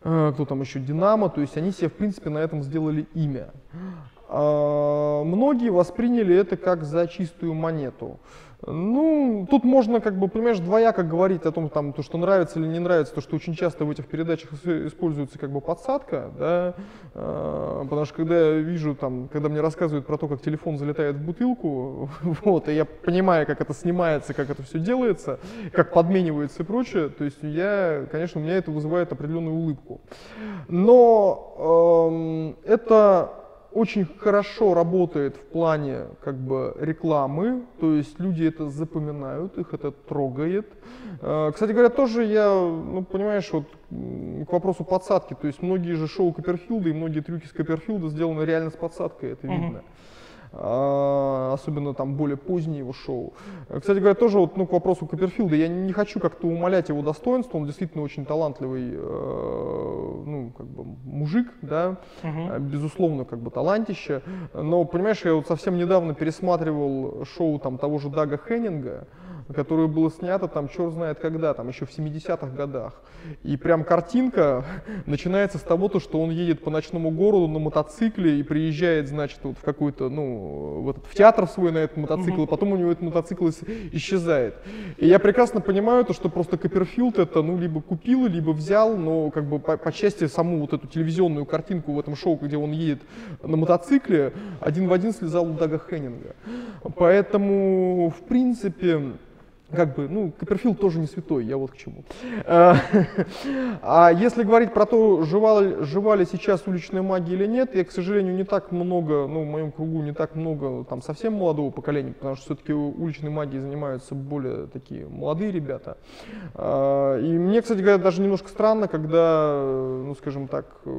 кто там еще, Динамо, то есть они себе, в принципе, на этом сделали имя. А, многие восприняли это как за чистую монету. Ну, тут можно, как бы, понимаешь, двояко говорить о том, там, то, что нравится или не нравится, то, что очень часто в этих передачах используется как бы подсадка, да, э, потому что когда я вижу, там, когда мне рассказывают про то, как телефон залетает в бутылку, вот, и я понимаю, как это снимается, как это все делается, как подменивается и прочее, то есть я, конечно, у меня это вызывает определенную улыбку. Но э, это очень хорошо работает в плане как бы рекламы, то есть люди это запоминают, их это трогает. Э, кстати говоря, тоже я, ну понимаешь, вот к вопросу подсадки, то есть многие же шоу Копперфилда и многие трюки с Копперфилда сделаны реально с подсадкой, это видно. Uh-huh. А, особенно там более поздние его шоу. Кстати говоря, тоже вот, ну, к вопросу Копперфилда, я не хочу как-то умалять его достоинство, он действительно очень талантливый, э, ну, как бы мужик, да, uh-huh. безусловно, как бы талантище, но, понимаешь, я вот совсем недавно пересматривал шоу там того же Дага Хеннинга, которое было снято там черт знает когда, там еще в 70-х годах. И прям картинка начинается с того, то, что он едет по ночному городу на мотоцикле и приезжает, значит, вот в какой-то, ну, в, этот, в театр свой на этот мотоцикл, и потом у него этот мотоцикл исчезает. И я прекрасно понимаю то, что просто Копперфилд это, ну, либо купил, либо взял, но как бы по, по части саму вот эту телевизионную картинку в этом шоу, где он едет на мотоцикле, один в один слезал у Дага Хеннинга. Поэтому, в принципе, как бы, ну, Копперфилд тоже не святой, я вот к чему. А, а если говорить про то, жива, жива ли сейчас уличная магия или нет, я, к сожалению, не так много, ну, в моем кругу не так много там совсем молодого поколения, потому что все-таки уличной магией занимаются более такие молодые ребята. А, и мне, кстати говоря, даже немножко странно, когда, ну, скажем так, э,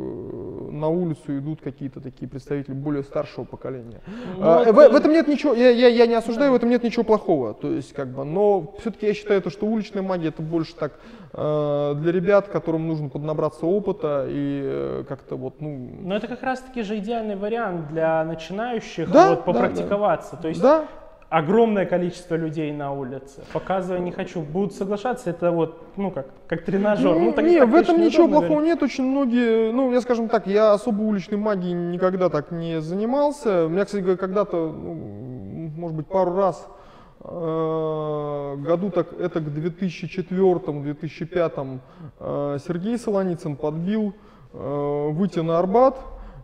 на улицу идут какие-то такие представители более старшего поколения. Ну, в, в этом нет ничего, я, я, я не осуждаю, в этом нет ничего плохого, то есть, как бы, но все-таки я считаю, то, что уличная магия это больше так э, для ребят, которым нужно поднабраться опыта и э, как-то вот, ну... Но это как раз-таки же идеальный вариант для начинающих да, вот, попрактиковаться. Да, да. То есть да. огромное количество людей на улице. Показывая не хочу, будут соглашаться, это вот, ну как, как тренажер. Ну, так, нет, в этом ничего плохого наверное. нет. Очень многие, ну я скажем так, я особо уличной магией никогда так не занимался. У меня, кстати, когда-то, ну, может быть, пару раз году так это к 2004-2005 э, Сергей Солоницын подбил э, выйти на Арбат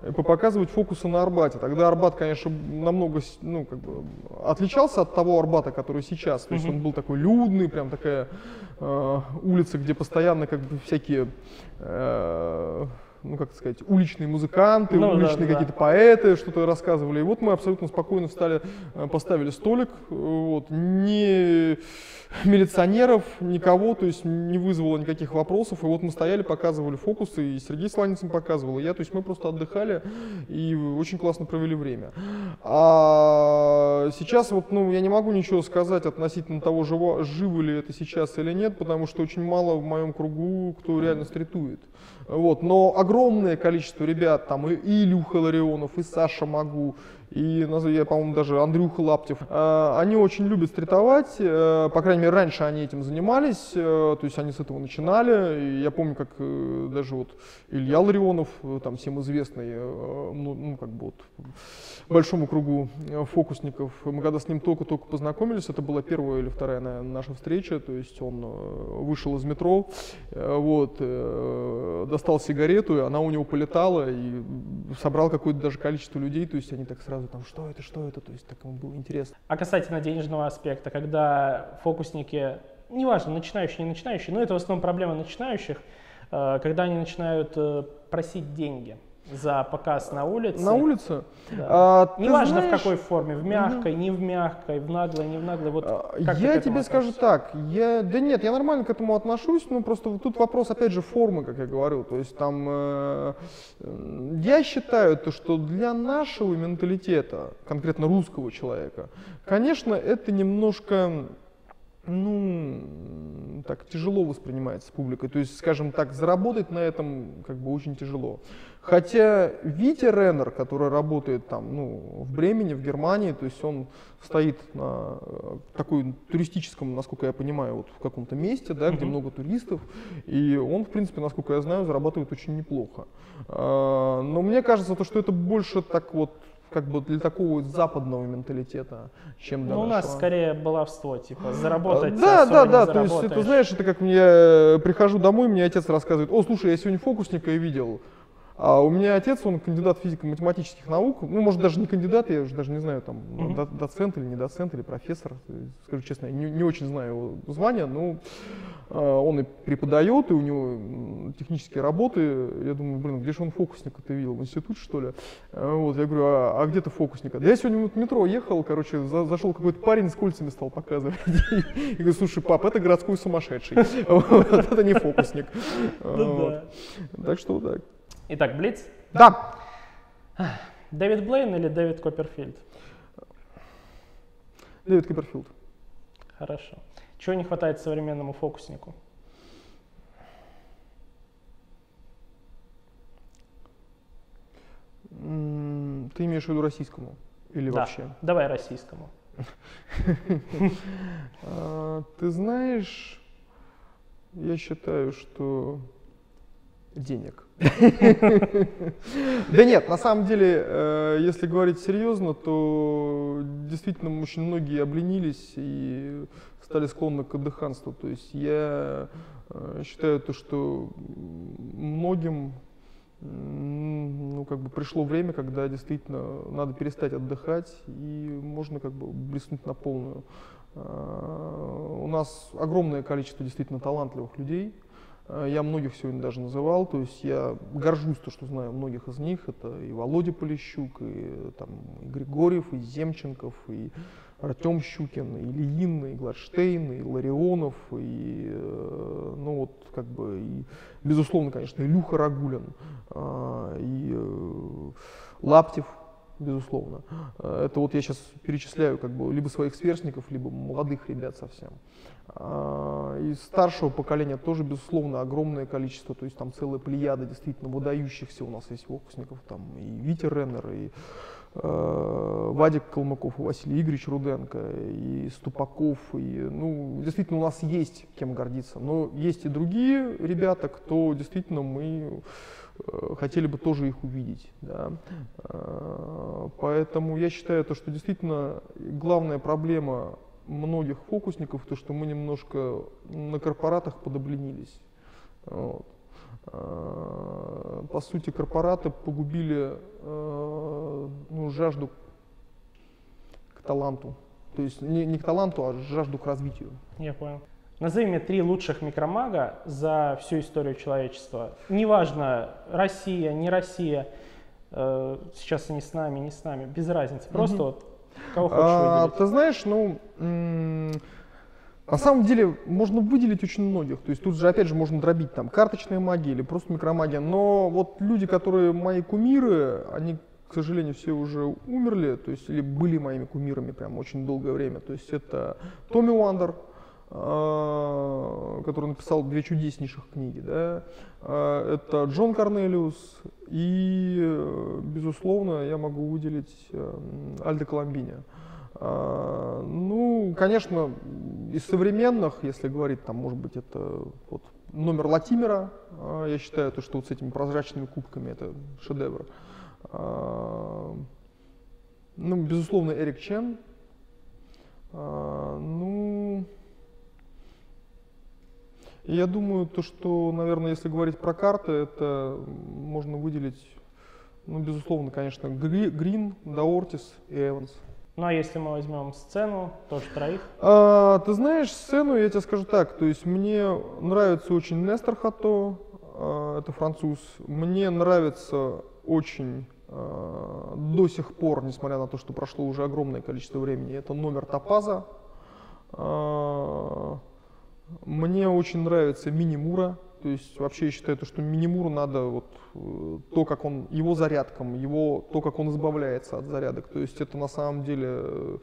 и показывать фокусы на Арбате. Тогда Арбат, конечно, намного ну, как бы, отличался от того Арбата, который сейчас. То есть он был такой людный, прям такая э, улица, где постоянно как бы всякие э, ну как сказать, уличные музыканты, ну, уличные да, какие-то да. поэты что-то рассказывали. И вот мы абсолютно спокойно встали, э, поставили столик, вот, не милиционеров, никого, то есть не вызвало никаких вопросов. И вот мы стояли, показывали фокусы, и Сергей Сланицын показывал, и я, то есть мы просто отдыхали и очень классно провели время. А сейчас вот, ну, я не могу ничего сказать относительно того, живо, живы ли это сейчас или нет, потому что очень мало в моем кругу кто реально стритует. Вот, но огромное количество ребят, там и, Илюха Ларионов, и Саша Магу, и, по-моему, даже Андрюха Лаптев, э, они очень любят стритовать, э, по крайней мере, раньше они этим занимались, э, то есть они с этого начинали, и я помню, как даже вот Илья Ларионов, там всем известный, ну, ну как бы вот большому кругу фокусников, мы когда с ним только-только познакомились, это была первая или вторая наверное, наша встреча, то есть он вышел из метро, вот, достал сигарету, и она у него полетала, и собрал какое-то даже количество людей, то есть они так сразу сразу там, что это, что это, то есть так ему было интересно. А касательно денежного аспекта, когда фокусники, неважно, начинающие, не начинающие, но это в основном проблема начинающих, э, когда они начинают э, просить деньги за показ на улице. На улице? Да. А, Неважно знаешь... в какой форме, в мягкой, угу. не в мягкой, в наглой, не в наглой. Вот а, я тебе скажу так, я, да нет, я нормально к этому отношусь, но просто тут вопрос опять же формы, как я говорил. То есть там э, я считаю, то, что для нашего менталитета, конкретно русского человека, конечно, это немножко ну, так тяжело воспринимается публикой. То есть, скажем так, заработать на этом как бы очень тяжело. Хотя Витя Реннер, который работает там, ну, в Бремени, в Германии, то есть он стоит на э, такой туристическом, насколько я понимаю, вот в каком-то месте, да, где много туристов, и он, в принципе, насколько я знаю, зарабатывает очень неплохо. А, но мне кажется, то, что это больше так вот как бы для такого западного менталитета, чем для Ну, у нас нашего. скорее баловство, типа, заработать Да, да, да, то есть это, знаешь, это как мне э, прихожу домой, мне отец рассказывает, о, слушай, я сегодня фокусника видел, а у меня отец, он кандидат физико-математических наук, ну, может, даже не кандидат, я уже даже не знаю, там, Мгм. до- доцент или не доцент, или профессор, скажу честно, я не, не очень знаю его звания, но э, он и преподает, и у него технические работы, я думаю, блин, где же он фокусника ты видел, в институте, что ли? Э, Вот, я говорю, а, а где ты фокусника? Да я сегодня вот в метро ехал, короче, за- зашел какой-то парень с кольцами стал показывать. И говорю, слушай, пап, это городской сумасшедший. Это не фокусник. Ну. Так что так. Итак, Блиц. Да. Дэвид Блейн или Дэвид Копперфильд? Дэвид Копперфилд. Хорошо. Чего не хватает современному фокуснику? Ты имеешь в виду российскому? Или Да. вообще? Давай российскому. А, Ты знаешь, я считаю, что денег. Да нет, на самом деле, э, если говорить серьезно, то действительно очень многие обленились и стали склонны к отдыханству. То есть я э, считаю то, что многим ну, как бы пришло время, когда действительно надо перестать отдыхать и можно как бы блеснуть на полную. А, У нас огромное количество действительно талантливых людей. А, Я многих сегодня даже называл, то есть я горжусь то, что знаю многих из них. Это и Володя Полищук, и, там, и Григорьев, и Земченков, и Артем Щукин, и Ильин, и Гладштейн, и Ларионов, и, э, ну вот, как бы, и, безусловно, конечно, Илюха Рагулин, а, и э, Лаптев, безусловно. Э, Это вот я сейчас перечисляю как бы либо своих сверстников, либо молодых ребят совсем. А, Из старшего поколения тоже, безусловно, огромное количество, то есть там целая плеяда действительно выдающихся у нас есть фокусников, там и Витя Реннер, и э, Вадик Калмыков, и Василий Игоревич Руденко, и Ступаков, и, ну, действительно, у нас есть кем гордиться, но есть и другие ребята, кто действительно мы э, хотели бы тоже их увидеть, да. Э, Поэтому я считаю, то, что действительно главная проблема многих фокусников, то, что мы немножко на корпоратах подобленились. Вот. Э, По сути, корпораты погубили э, ну, жажду к таланту. То есть не, не к таланту, а жажду к развитию. Я понял. Назови мне три лучших микромага за всю историю человечества. Неважно, Россия, не Россия, э, сейчас они с нами, не с нами, без разницы. Просто Мгм. вот кого хочешь А, ты знаешь, ну, на самом деле можно выделить очень многих. То есть тут же, опять же, можно дробить там карточная магия или просто микромагия. Но вот люди, которые мои кумиры, они, к сожалению, все уже умерли, то есть или были моими кумирами прям очень долгое время. То есть это Томми Уандер, а, который написал две чудеснейших книги, да, А, это Джон Корнелиус и, безусловно, я могу выделить эм, Альдо Коломбини. А, Ну, конечно, из современных, если говорить, там, может быть, это вот номер Латимера, а, я считаю, то, что вот с этими прозрачными кубками это шедевр. А, Ну, безусловно, Эрик Чен. А, Ну, я думаю, то, что, наверное, если говорить про карты, это можно выделить, ну, безусловно, конечно, Гри- Грин, Даортис и Эванс. Ну а если мы возьмем сцену, тоже троих, А, ты знаешь, сцену, я тебе скажу так, то есть мне нравится очень Нестор Хато, а, это француз, мне нравится очень а, до сих пор, несмотря на то, что прошло уже огромное количество времени, это номер Топаза. А, Мне очень нравится Минимура, то есть вообще я считаю, то, что Минимуру надо вот э, то, как он, его зарядкам, его, то, как он избавляется от зарядок, то есть это на самом деле, э,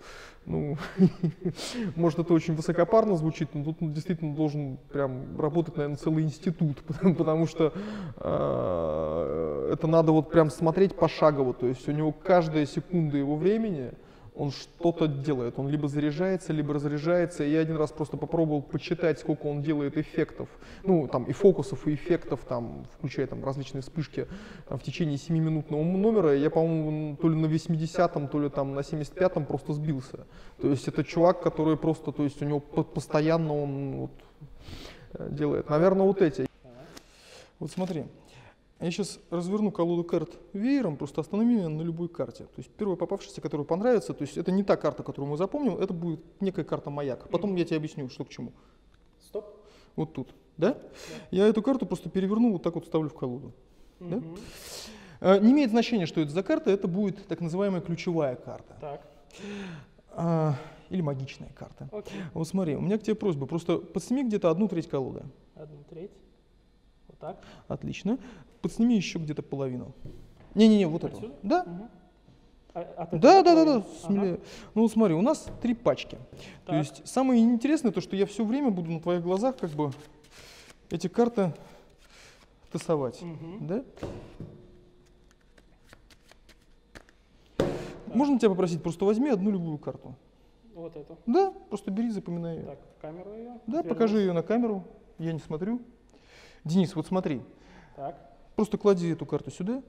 ну, может это очень высокопарно звучит, но тут действительно должен прям работать, наверное, целый институт, потому, потому что э, это надо вот прям смотреть пошагово, то есть у него каждая секунда его времени, он что-то делает. Он либо заряжается, либо разряжается. Я один раз просто попробовал почитать, сколько он делает эффектов. Ну, там и фокусов, и эффектов, там, включая там различные вспышки там, в течение 7-минутного номера. Я, по-моему, то ли на 80-м, то ли там на 75-м просто сбился. То есть это чувак, который просто, то есть у него постоянно он вот, э, делает. Наверное, вот эти. Вот смотри, я сейчас разверну колоду карт веером, просто останови меня на любой карте. То есть первая попавшаяся, которая понравится, то есть это не та карта, которую мы запомним, это будет некая карта маяк. Потом я тебе объясню, что к чему. Стоп. Вот тут, да? да. Я эту карту просто переверну, вот так вот ставлю в колоду. Угу. Да? А, не имеет значения, что это за карта, это будет так называемая ключевая карта. Так. А, или магичная карта. Окей. Вот смотри, у меня к тебе просьба, просто подсними где-то одну треть колоды. Одну треть. Вот так. Отлично. Подсними еще где-то половину. Не-не-не, вот это. Да. Угу. А, да, да, да, да, смелее. Ага. Ну смотри, у нас три пачки. Так. То есть самое интересное то, что я все время буду на твоих глазах как бы эти карты тасовать, угу. да? Так. Можно тебя попросить, просто возьми одну любую карту. Вот эту? Да, просто бери, запоминай ее. Так, камеру ее? Да, покажи ее на камеру, я не смотрю. Денис, вот смотри. Так. Просто клади эту карту сюда,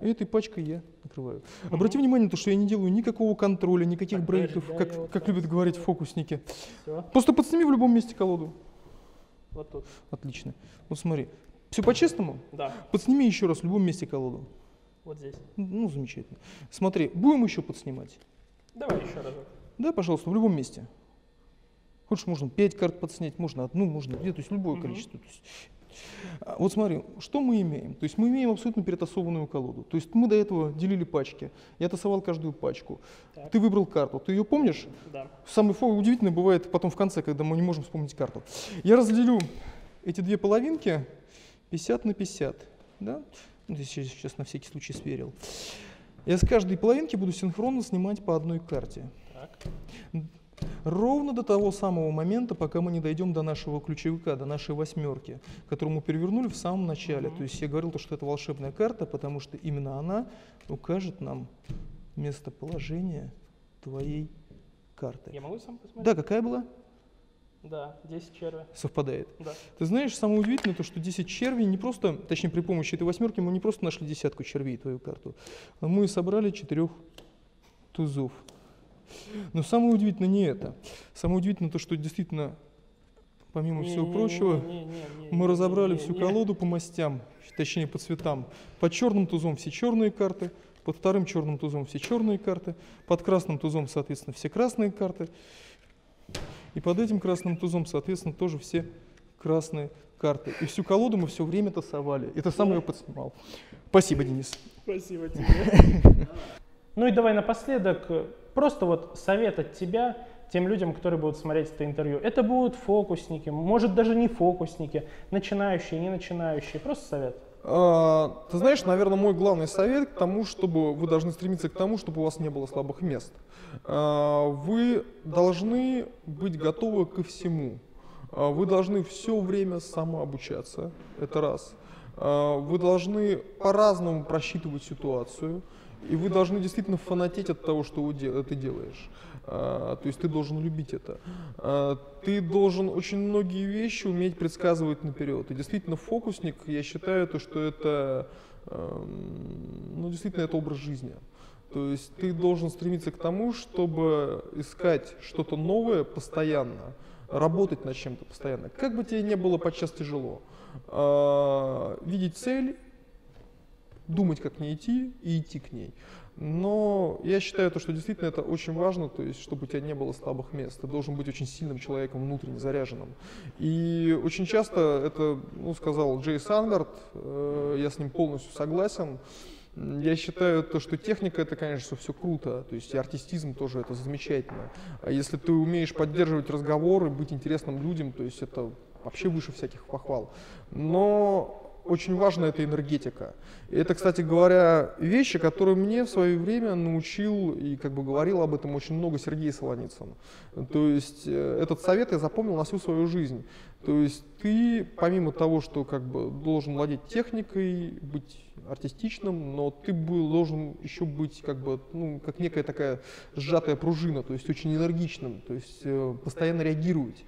и этой пачкой я накрываю. Угу. Обрати внимание на то, что я не делаю никакого контроля, никаких так, брейков, да, как, как любят говорить фокусники. Все. Просто подсними в любом месте колоду. Вот тут. Отлично. Вот смотри. Все по-честному? Да. Подсними еще раз в любом месте колоду. Вот здесь. Ну, замечательно. Смотри, будем еще подснимать? Давай еще разок. Да, пожалуйста, в любом месте. Хочешь, можно 5 карт подснять, можно одну, можно две, то есть любое угу. количество. То есть вот смотри, что мы имеем? То есть мы имеем абсолютно перетасованную колоду. То есть мы до этого делили пачки. Я тасовал каждую пачку. Так. Ты выбрал карту. Ты ее помнишь? Да. Самое удивительное бывает потом в конце, когда мы не можем вспомнить карту. Я разделю эти две половинки 50 на 50. Да? Ну, здесь сейчас на всякий случай сверил. Я с каждой половинки буду синхронно снимать по одной карте. Так. Ровно до того самого момента, пока мы не дойдем до нашего ключевика, до нашей восьмерки, которую мы перевернули в самом начале. Mm-hmm. То есть я говорил, что это волшебная карта, потому что именно она укажет нам местоположение твоей карты. Я могу сам посмотреть? Да, какая была? Да, 10 червей. Совпадает. Да. Ты знаешь, самое удивительное то, что 10 червей не просто, точнее при помощи этой восьмерки мы не просто нашли десятку червей твою карту, мы собрали четырех тузов. Но самое удивительное не это. Самое удивительное то, что действительно, помимо не, всего не, прочего, не, не, не, не, мы разобрали не, всю не. колоду по мастям, точнее по цветам. Под черным тузом все черные карты, под вторым черным тузом все черные карты, под красным тузом, соответственно, все красные карты. И под этим красным тузом, соответственно, тоже все красные карты. И всю колоду мы все время тасовали. Это сам я подснимал. Спасибо, Денис. Спасибо тебе. Ну и давай напоследок Просто вот совет от тебя тем людям, которые будут смотреть это интервью. Это будут фокусники, может даже не фокусники, начинающие, не начинающие. Просто совет. А, ты знаешь, наверное, мой главный совет к тому, чтобы вы должны стремиться к тому, чтобы у вас не было слабых мест. А, вы должны быть готовы ко всему. А, вы должны все время самообучаться. Это раз. Вы должны по-разному просчитывать ситуацию. И вы должны действительно фанатеть от того, что ты делаешь. А, то есть ты должен любить это. А, ты должен очень многие вещи уметь предсказывать наперед. И действительно фокусник, я считаю, то, что это, эм, ну, действительно, это образ жизни. То есть ты должен стремиться к тому, чтобы искать что-то новое постоянно, работать над чем-то постоянно. Как бы тебе не было подчас тяжело. А, видеть цель думать, как не идти, и идти к ней. Но я считаю, то, что действительно это очень важно, то есть, чтобы у тебя не было слабых мест. Ты должен быть очень сильным человеком, внутренне заряженным. И очень часто это, ну, сказал Джей Сангард, э, я с ним полностью согласен. Я считаю, то, что техника это, конечно, все круто, то есть и артистизм тоже это замечательно. А если ты умеешь поддерживать разговоры, быть интересным людям, то есть это вообще выше всяких похвал. Но очень важно это энергетика. Это, кстати говоря, вещи, которые мне в свое время научил и как бы говорил об этом очень много Сергей Солоницын. То есть э, этот совет я запомнил на всю свою жизнь. То есть ты, помимо того, что как бы должен владеть техникой, быть артистичным, но ты был, должен еще быть как бы, ну, как некая такая сжатая пружина, то есть очень энергичным, то есть э, постоянно реагировать.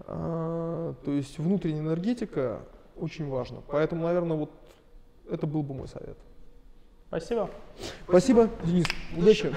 А, то есть внутренняя энергетика очень важна. Поэтому, наверное, вот это был бы мой совет. Спасибо. Спасибо, Денис. Удачи.